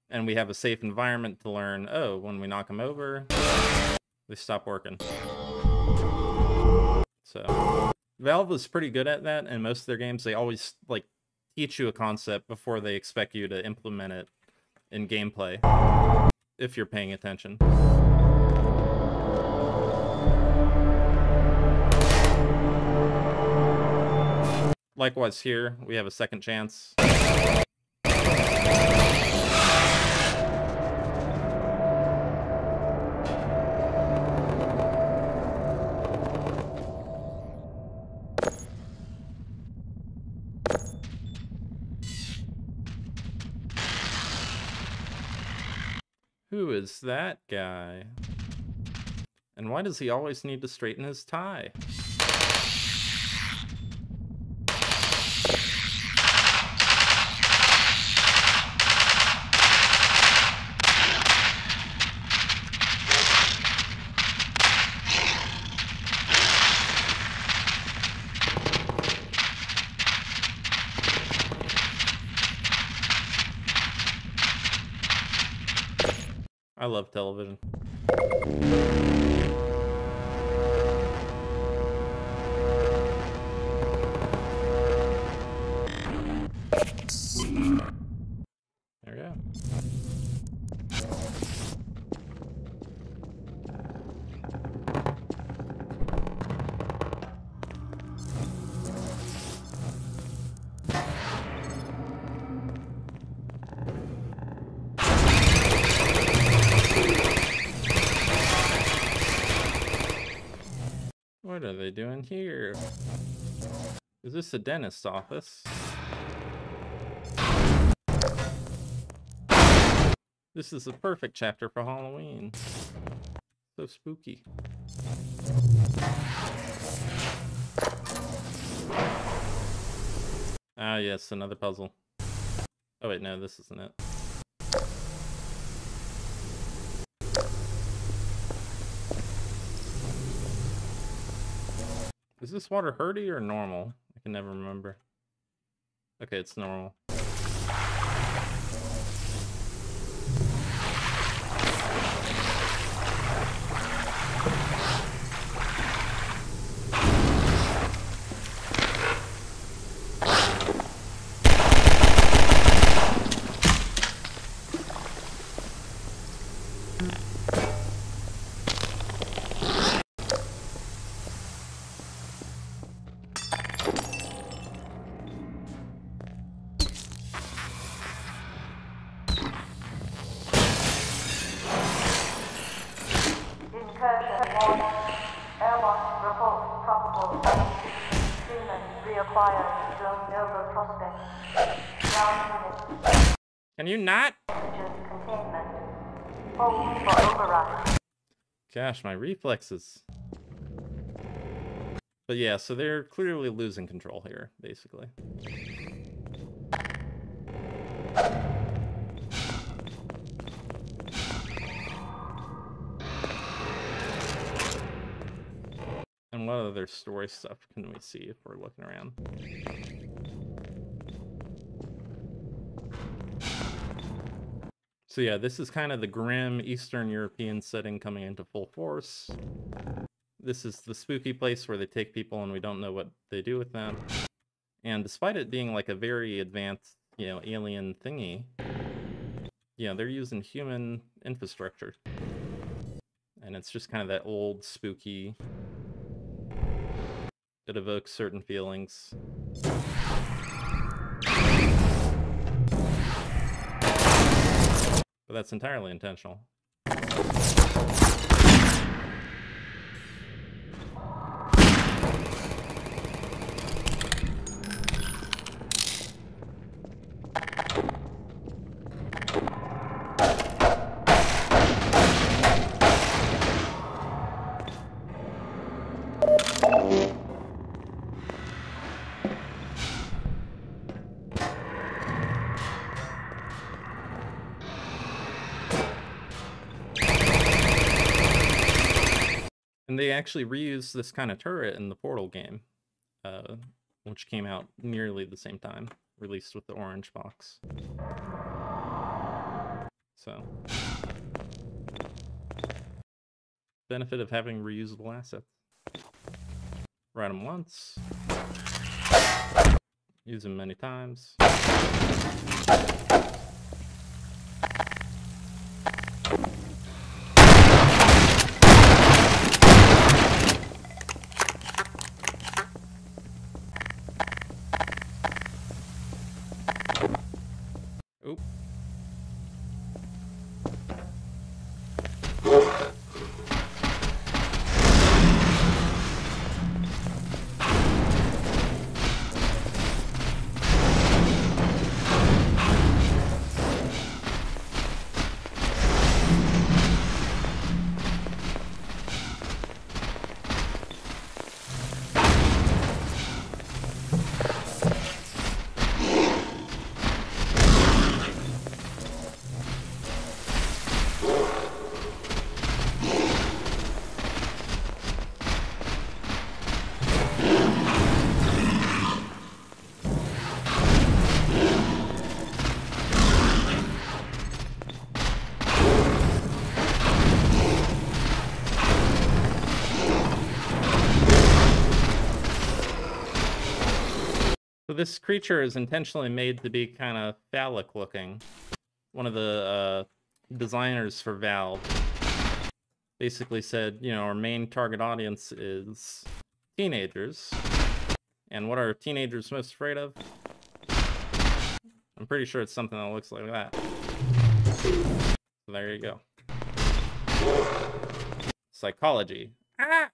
And we have a safe environment to learn, oh, when we knock them over, they stop working. So, Valve is pretty good at that, and most of their games they always like teach you a concept before they expect you to implement it in gameplay. If you're paying attention. Likewise here, we have a second chance. Who is that guy? And why does he always need to straighten his tie? Love television. Doing here? Is this a dentist's office? This is the perfect chapter for Halloween. So spooky. Ah, yes, another puzzle. Oh, wait, no, this isn't it. Is this water hurdy or normal? I can never remember. Okay, it's normal. You not? Gosh, my reflexes. But yeah, so they're clearly losing control here, basically. And what other story stuff can we see if we're looking around? So yeah, this is kind of the grim Eastern European setting coming into full force. This is the spooky place where they take people and we don't know what they do with them. And despite it being like a very advanced, you know, alien thingy, yeah, they're using human infrastructure. And it's just kind of that old spooky it evokes certain feelings. That's entirely intentional. Actually reused this kind of turret in the Portal game, uh, which came out nearly the same time, released with the orange box. So, benefit of having reusable assets. Ride them once. Use them many times. This creature is intentionally made to be kind of phallic looking. One of the uh, designers for Valve basically said, you know, our main target audience is teenagers. And what are teenagers most afraid of? I'm pretty sure it's something that looks like that. So there you go. Psychology. Ah!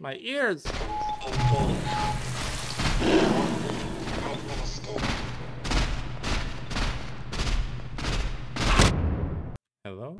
My ears! Hello?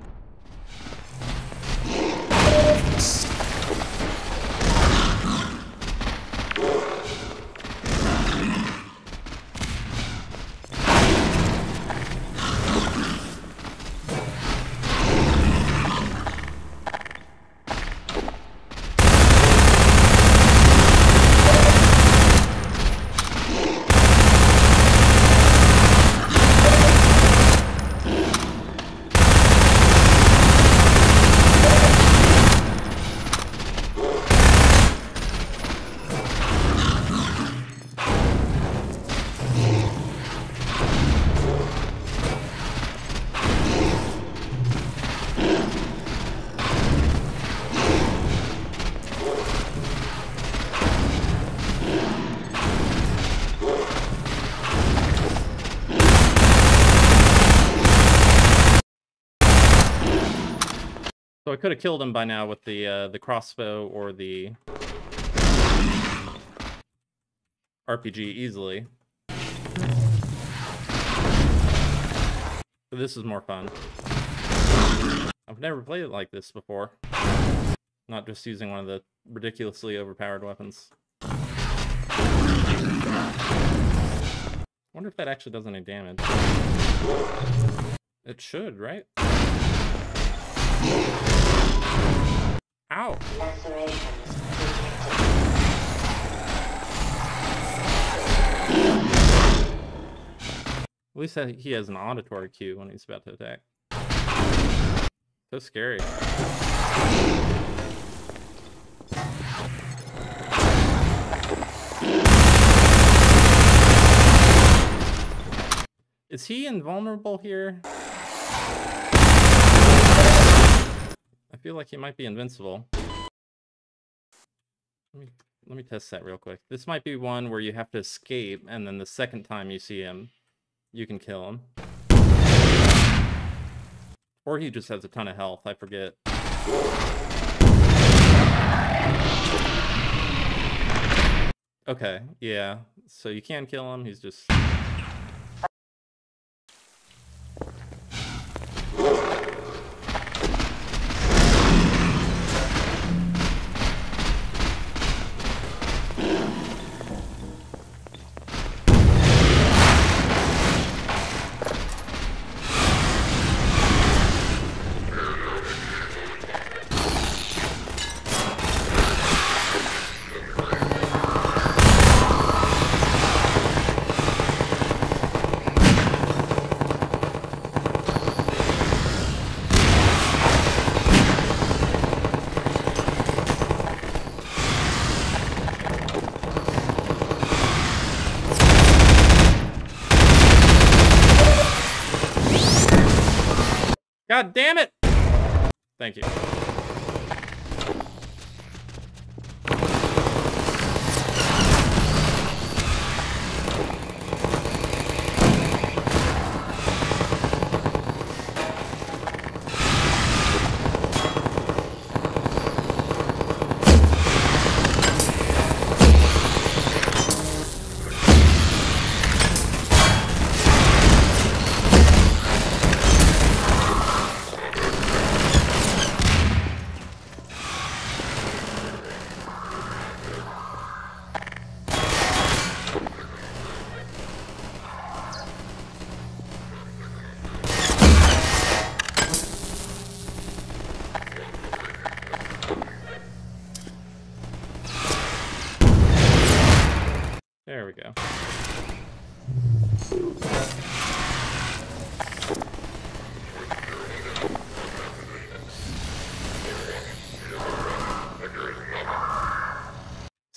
Could have killed him by now with the uh, the crossbow or the RPG easily. But this is more fun. I've never played it like this before. Not just using one of the ridiculously overpowered weapons. wonder if that actually does any damage. It should, right? Ow! At least he has an auditory cue when he's about to attack. So scary. Is he invulnerable here? Feel like he might be invincible. Let me let me test that real quick. This might be one where you have to escape, and then the second time you see him, you can kill him. Or he just has a ton of health, I forget. Okay, yeah. So you can kill him, he's just...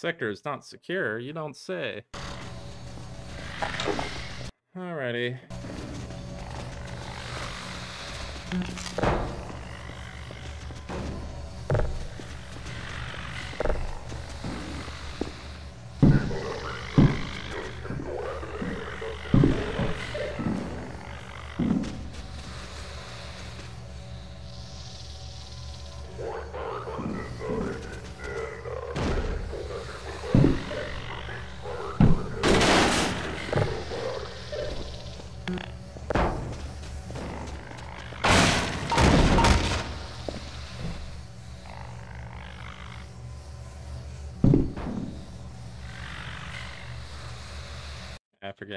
Sector is not secure, you don't say.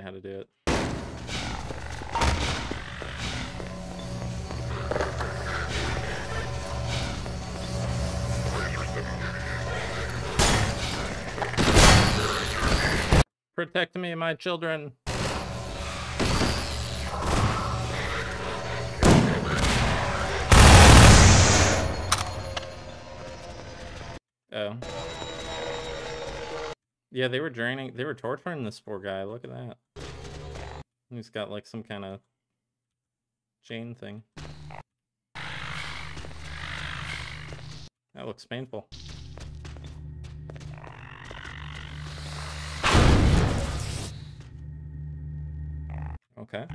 How to do it. Protect me and my children. Oh. Yeah, they were draining, they were torturing this poor guy. Look at that. He's got like some kind of chain thing. That looks painful. Okay.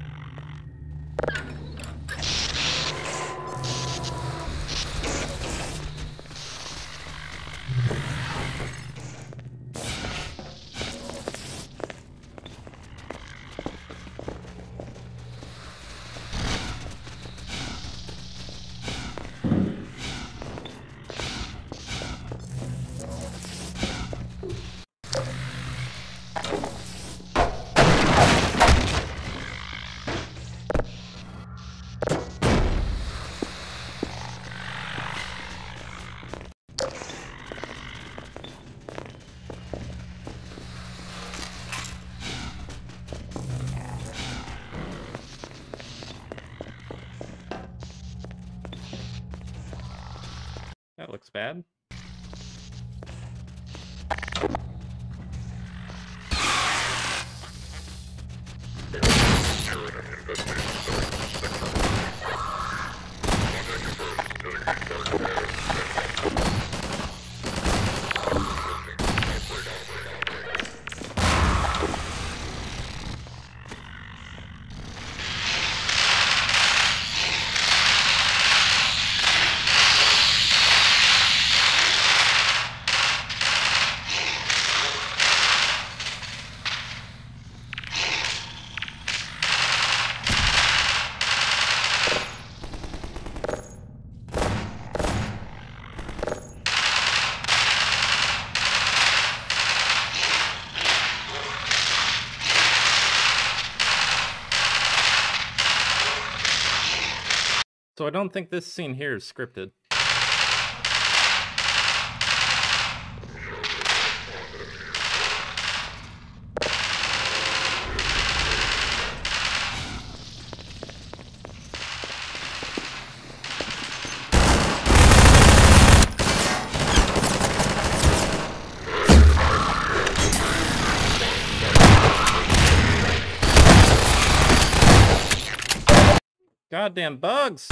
So I don't think this scene here is scripted. Goddamn bugs!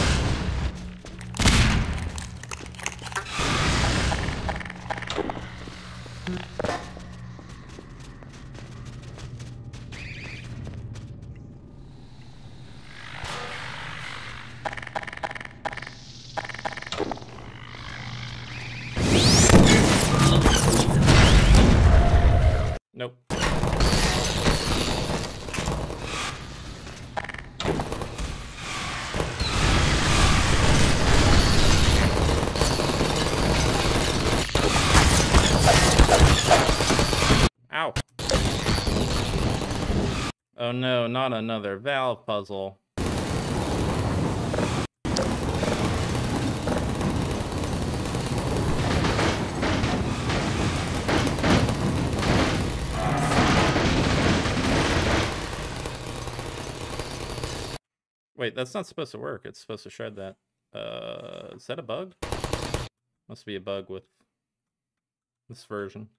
Oh no, not another valve puzzle. Wait, that's not supposed to work. It's supposed to shred that. Uh, is that a bug? Must be a bug with this version.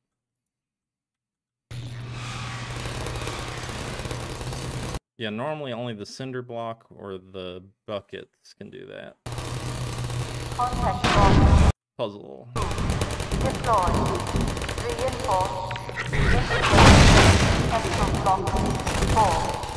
Yeah, normally only the cinder block or the buckets can do that. Puzzle. Deploy. Block. 4.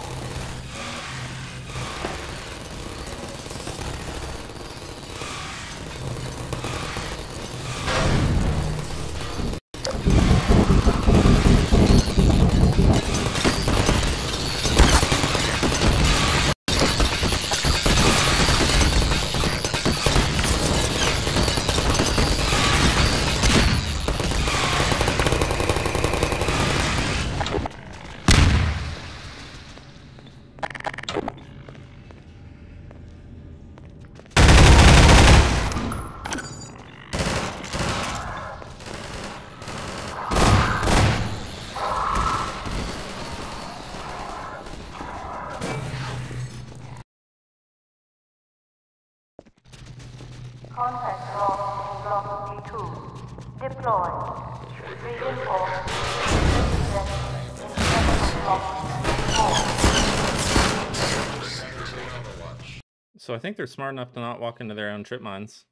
Contact lock in block B2. Deploy. Reinforce. Resident in capsule block 4. So I think they're smart enough to not walk into their own trip mines.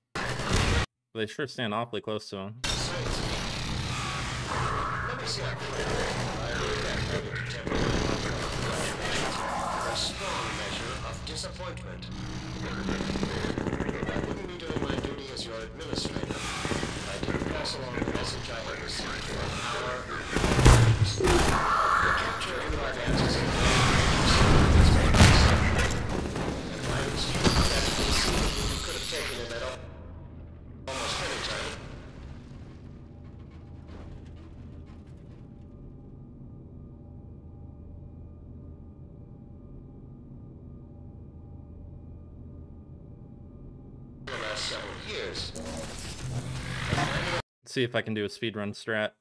They sure stand awfully close to them. If I pass along the message I had received from our... The capture of your advances in And I was that you. could have taken him at al- see if I can do a speedrun strat.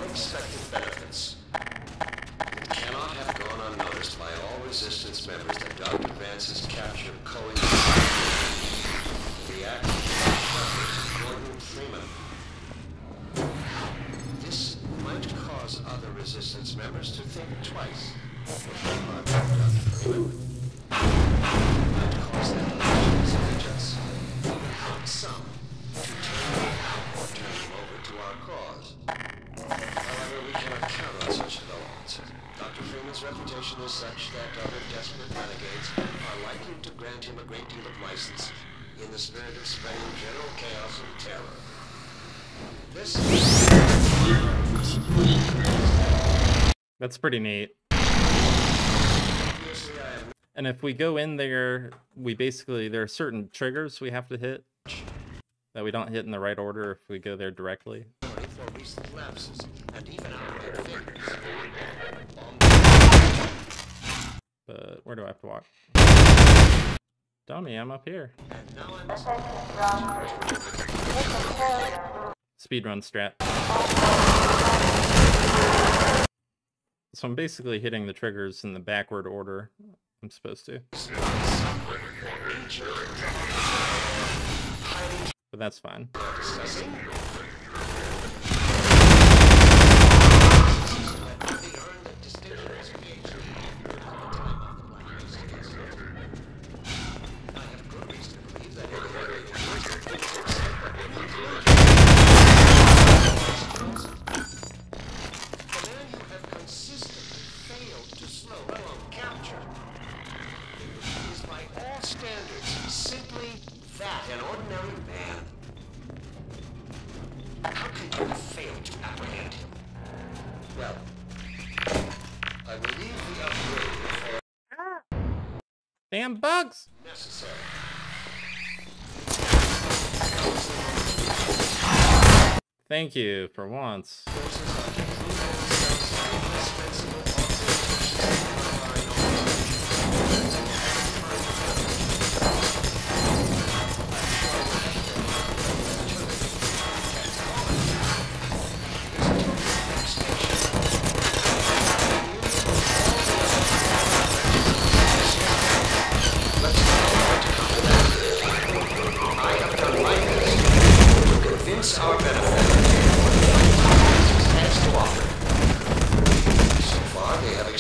Pretty neat. And if we go in there, we basically there are certain triggers we have to hit that we don't hit in the right order if we go there directly. But where do I have to walk? Dummy, I'm up here. And now I'm Attention ground crew. Mission failure will Speedrun strat. So I'm basically hitting the triggers in the backward order I'm supposed to. But that's fine. Damn bugs! necessary. Thank you for once.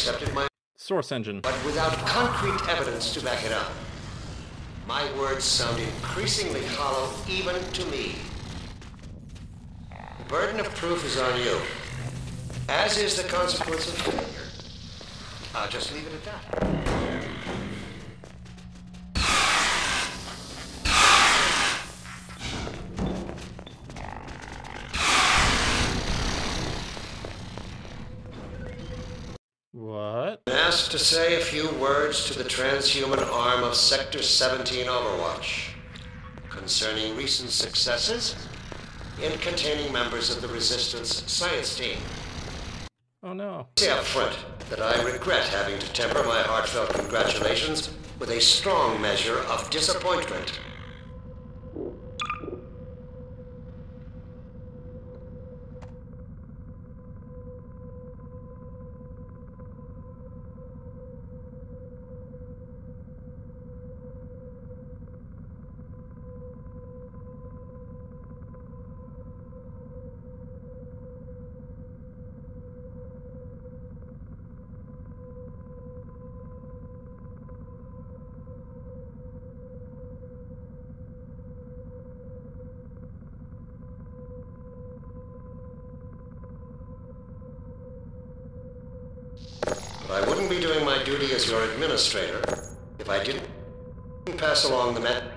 Accepted my Source engine. but without concrete evidence to back it up. My words sound increasingly hollow even to me. The burden of proof is on you, as is the consequence of failure. I'll just leave it at that. What? been asked to say a few words to the transhuman arm of Sector 17 Overwatch concerning recent successes in containing members of the Resistance science team. Oh no. Say up front that I regret having to temper my heartfelt congratulations with a strong measure of disappointment. But I wouldn't be doing my duty administrator if I didn't pass along the met.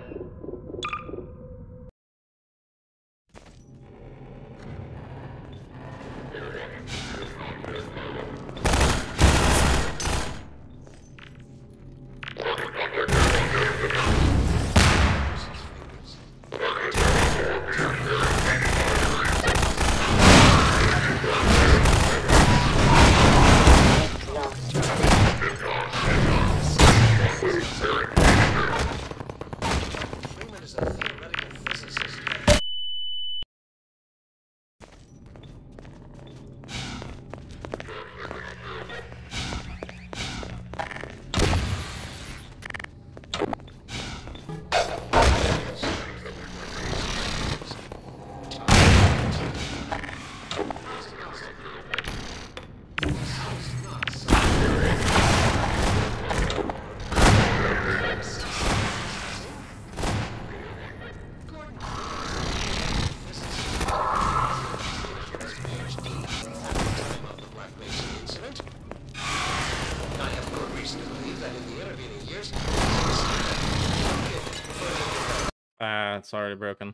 It's already broken.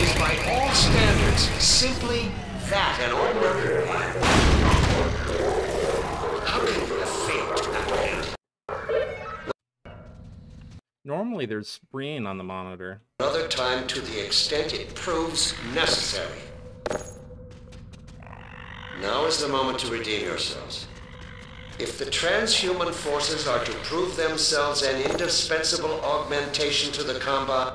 is by all standards simply that, an ordinary man. How can you have failed to apprehend Normally there's screen on the monitor. another time to the extent it proves necessary? Now is the moment to redeem yourselves. If the transhuman forces are to prove themselves an indispensable augmentation to the combat,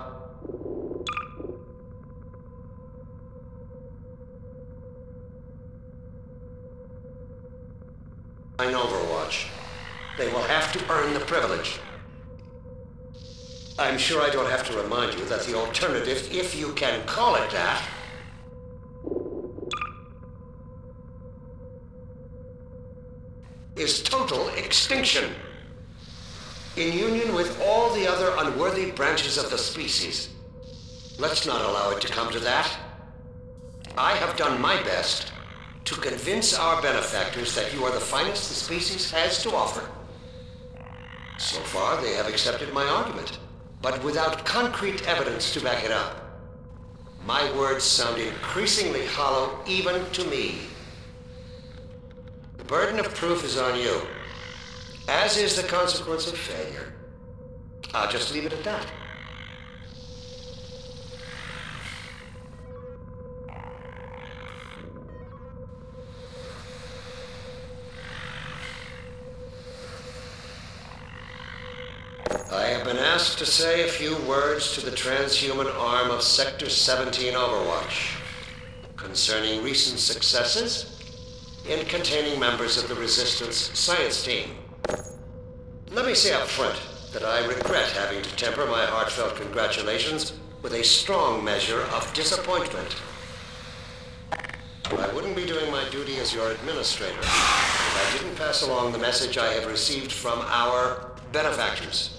in Overwatch, they will have to earn the privilege. I'm sure I don't have to remind you that the alternative, if you can call it that, is total extinction. In union with all the other unworthy branches of the species. Let's not allow it to come to that. I have done my best. to convince our benefactors that you are the finest the species has to offer. So far, they have accepted my argument, but without concrete evidence to back it up. My words sound increasingly hollow even to me. The burden of proof is on you, as is the consequence of failure. I'll just leave it at that. I have been asked to say a few words to the transhuman arm of Sector 17 Overwatch concerning recent successes in containing members of the Resistance science team. Let me say up front that I regret having to temper my heartfelt congratulations with a strong measure of disappointment. I wouldn't be doing my duty as your administrator if I didn't pass along the message I have received from our benefactors.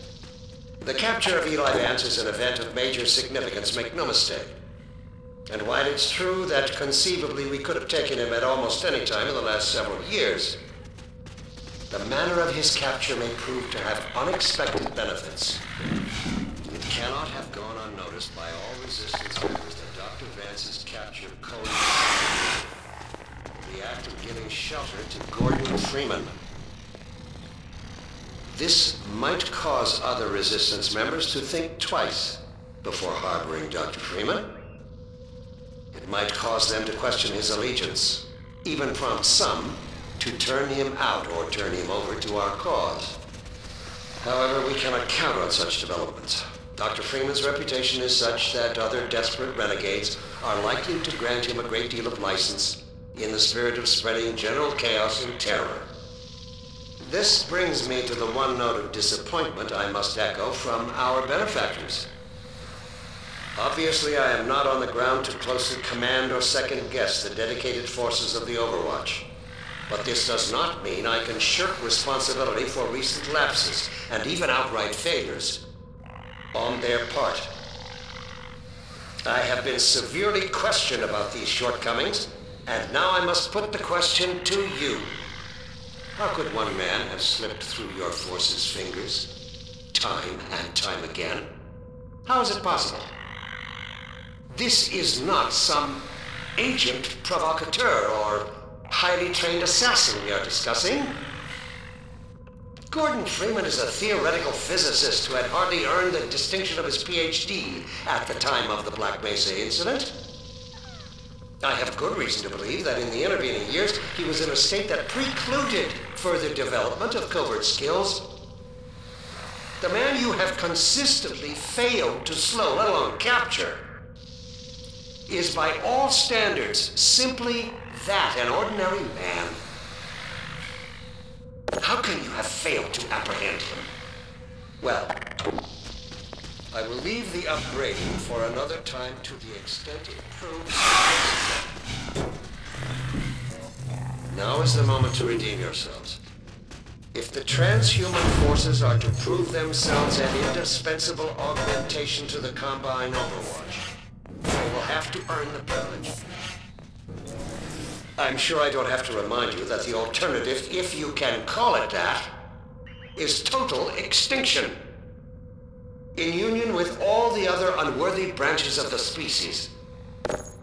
The capture of Eli Vance is an event of major significance, make no mistake. And while it's true that conceivably we could have taken him at almost any time in the last several years, the manner of his capture may prove to have unexpected benefits. It cannot have gone unnoticed by all resistance members that Dr. Vance's capture coincided the act of giving shelter to Gordon Freeman. This might cause other resistance members to think twice before harboring Dr. Freeman. It might cause them to question his allegiance, even prompt some to turn him out or turn him over to our cause. However, we cannot count on such developments. Dr. Freeman's reputation is such that other desperate renegades are likely to grant him a great deal of license in the spirit of spreading general chaos and terror. This brings me to the one note of disappointment I must echo from our benefactors. Obviously, I am not on the ground to closely command or second guess the dedicated forces of the Overwatch. But this does not mean I can shirk responsibility for recent lapses and even outright failures on their part. I have been severely questioned about these shortcomings, and now I must put the question to you. How could one man have slipped through your force's fingers, time and time again? How is it possible? This is not some agent provocateur or highly trained assassin we are discussing. Gordon Freeman is a theoretical physicist who had hardly earned the distinction of his PhD at the time of the Black Mesa incident. I have good reason to believe that in the intervening years he was in a state that precluded further development of covert skills. The man you have consistently failed to slow, let alone capture, is by all standards simply that, an ordinary man. How can you have failed to apprehend him? Well, I will leave the upbraiding for another time to the extent it proves. Now is the moment to redeem yourselves. If the transhuman forces are to prove themselves an indispensable augmentation to the Combine Overwatch, they will have to earn the privilege. I'm sure I don't have to remind you that the alternative, if you can call it that, is total extinction. In union with all the other unworthy branches of the species.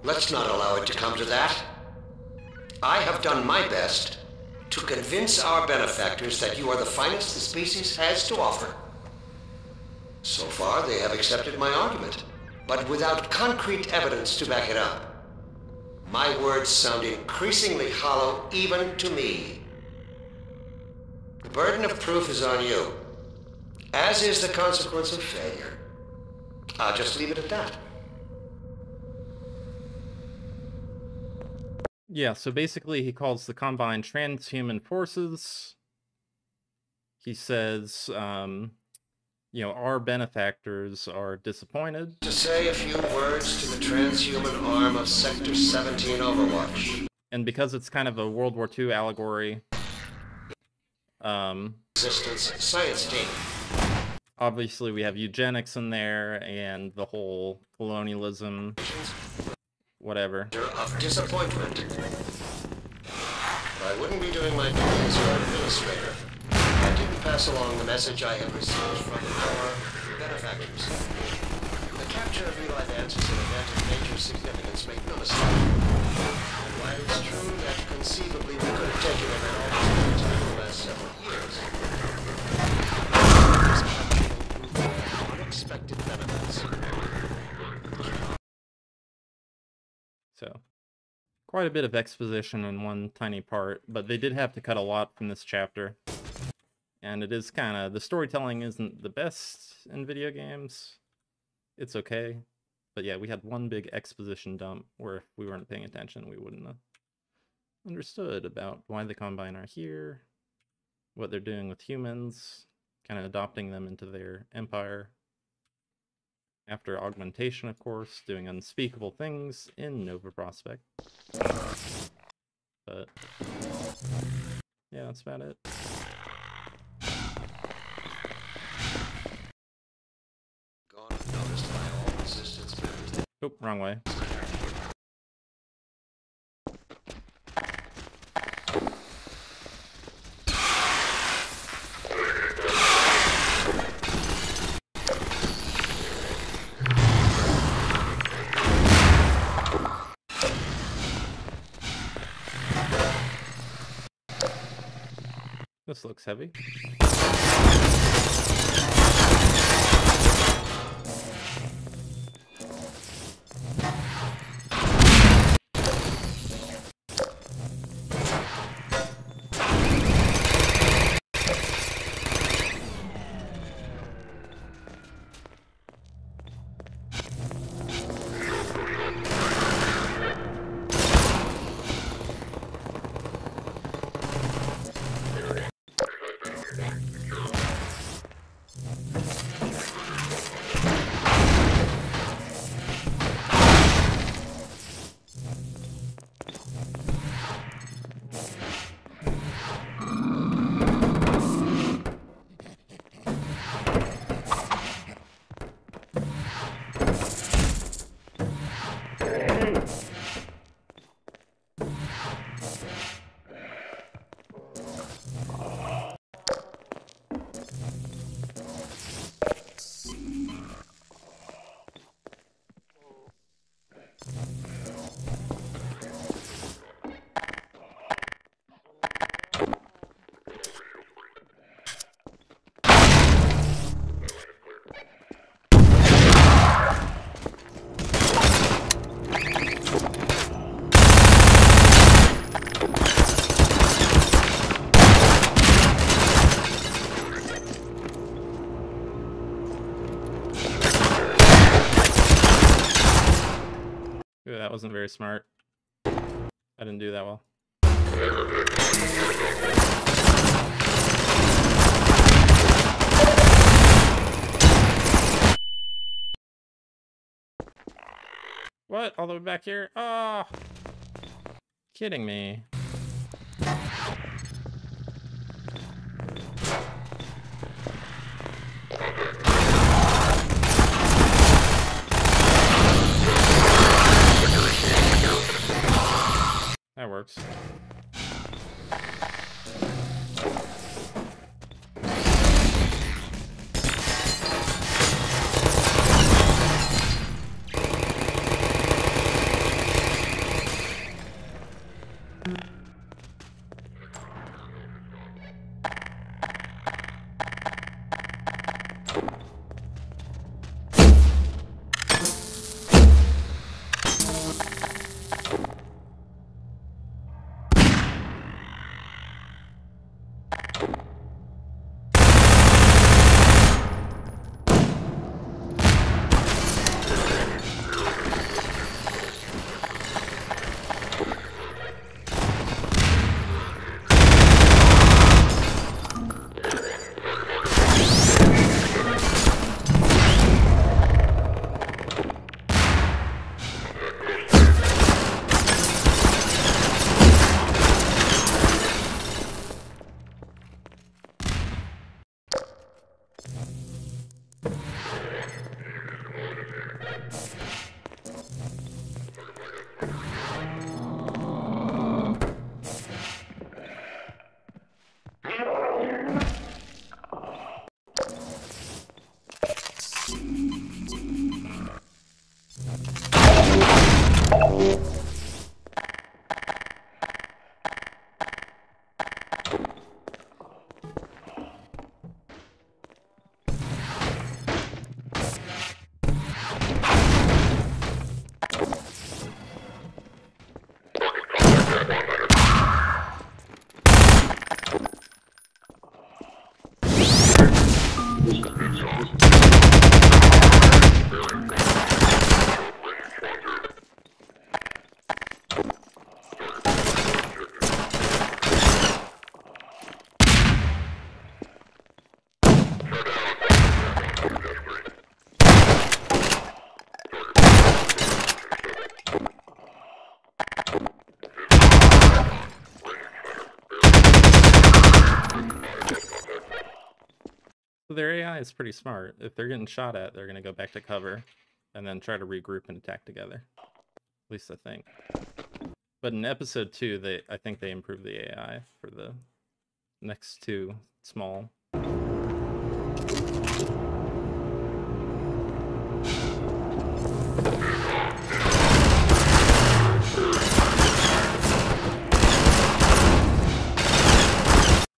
Let's not allow it to come to that. I have done my best to convince our benefactors that you are the finest the species has to offer. So far, they have accepted my argument, but without concrete evidence to back it up. My words sound increasingly hollow even to me. The burden of proof is on you, as is the consequence of failure. I'll just leave it at that. Yeah, so basically he calls the Combine transhuman forces. He says, um, you know, our benefactors are disappointed. To say a few words to the transhuman arm of Sector 17 Overwatch. And because it's kind of a World War II allegory, um, Resistance science team. obviously we have eugenics in there and the whole colonialism, whatever. Of disappointment. I wouldn't be doing my duty as your administrator I didn't pass along the message I have received from our benefactors. The capture of Eli Vance is an event of major significance, make no mistake. And while it's true that conceivably we could have taken him at almost any time the last several years, this capture will prove unexpected benefits. So, quite a bit of exposition in one tiny part, but they did have to cut a lot from this chapter. And it is kind of the storytelling isn't the best in video games. It's okay, but yeah, we had one big exposition dump where if we weren't paying attention, we wouldn't have understood about why the Combine are here, what they're doing with humans, kind of adopting them into their empire. After augmentation, of course, doing unspeakable things in Nova Prospekt. But yeah, that's about it. Oh, wrong way. This looks heavy. Wasn't very smart. I didn't do that well. What? All the way back here? Ah! Kidding me. That AI is pretty smart. If they're getting shot at, they're gonna go back to cover, and then try to regroup and attack together. At least I think. But in episode two, they I think they improved the AI for the next two small.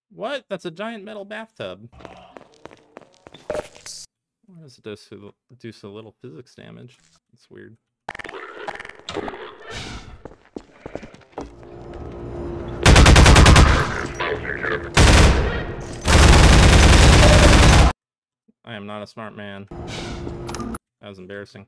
What? That's a giant metal bathtub. Does do so, do so little physics damage? It's weird. I am not a smart man. That was embarrassing.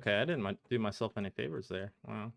Okay, I didn't do myself any favors there. Wow.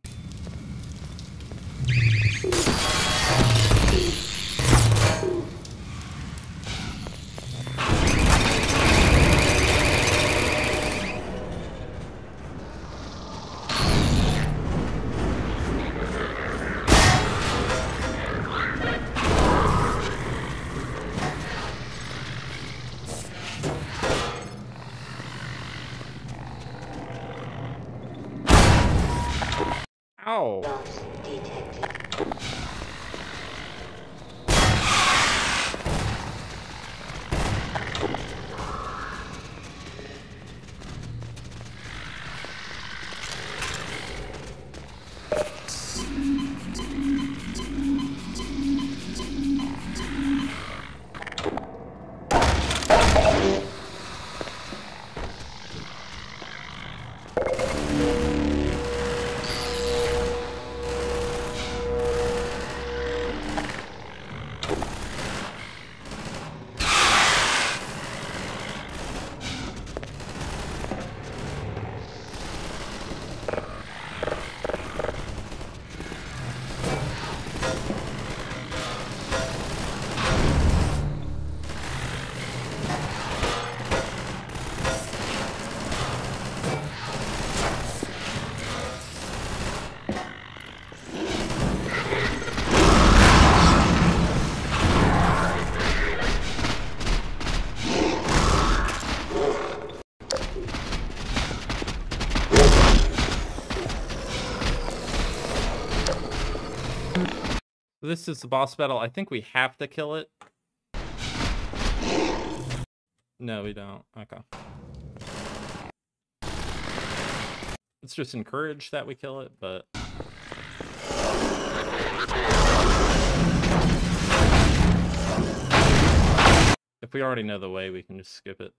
This is the boss battle. I think we have to kill it. No, we don't. Okay. It's just encouraged that we kill it, but... If we already know the way, we can just skip it.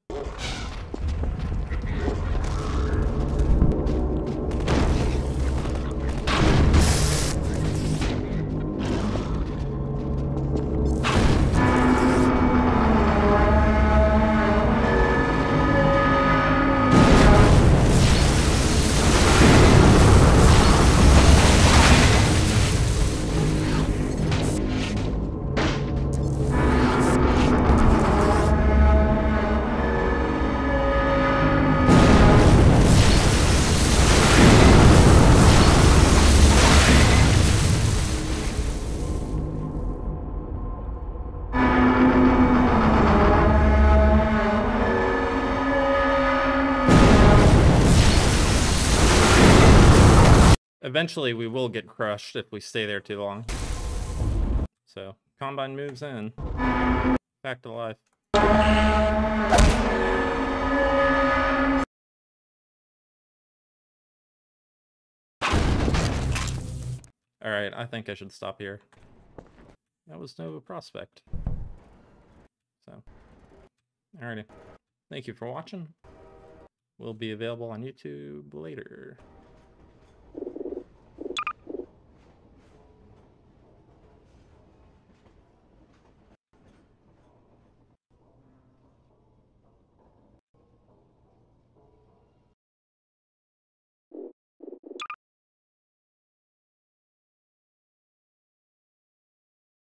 Eventually, we will get crushed if we stay there too long. So, Combine moves in. Back to life. Alright, I think I should stop here. That was Nova Prospekt. So, alrighty. Thank you for watching. We'll be available on YouTube later.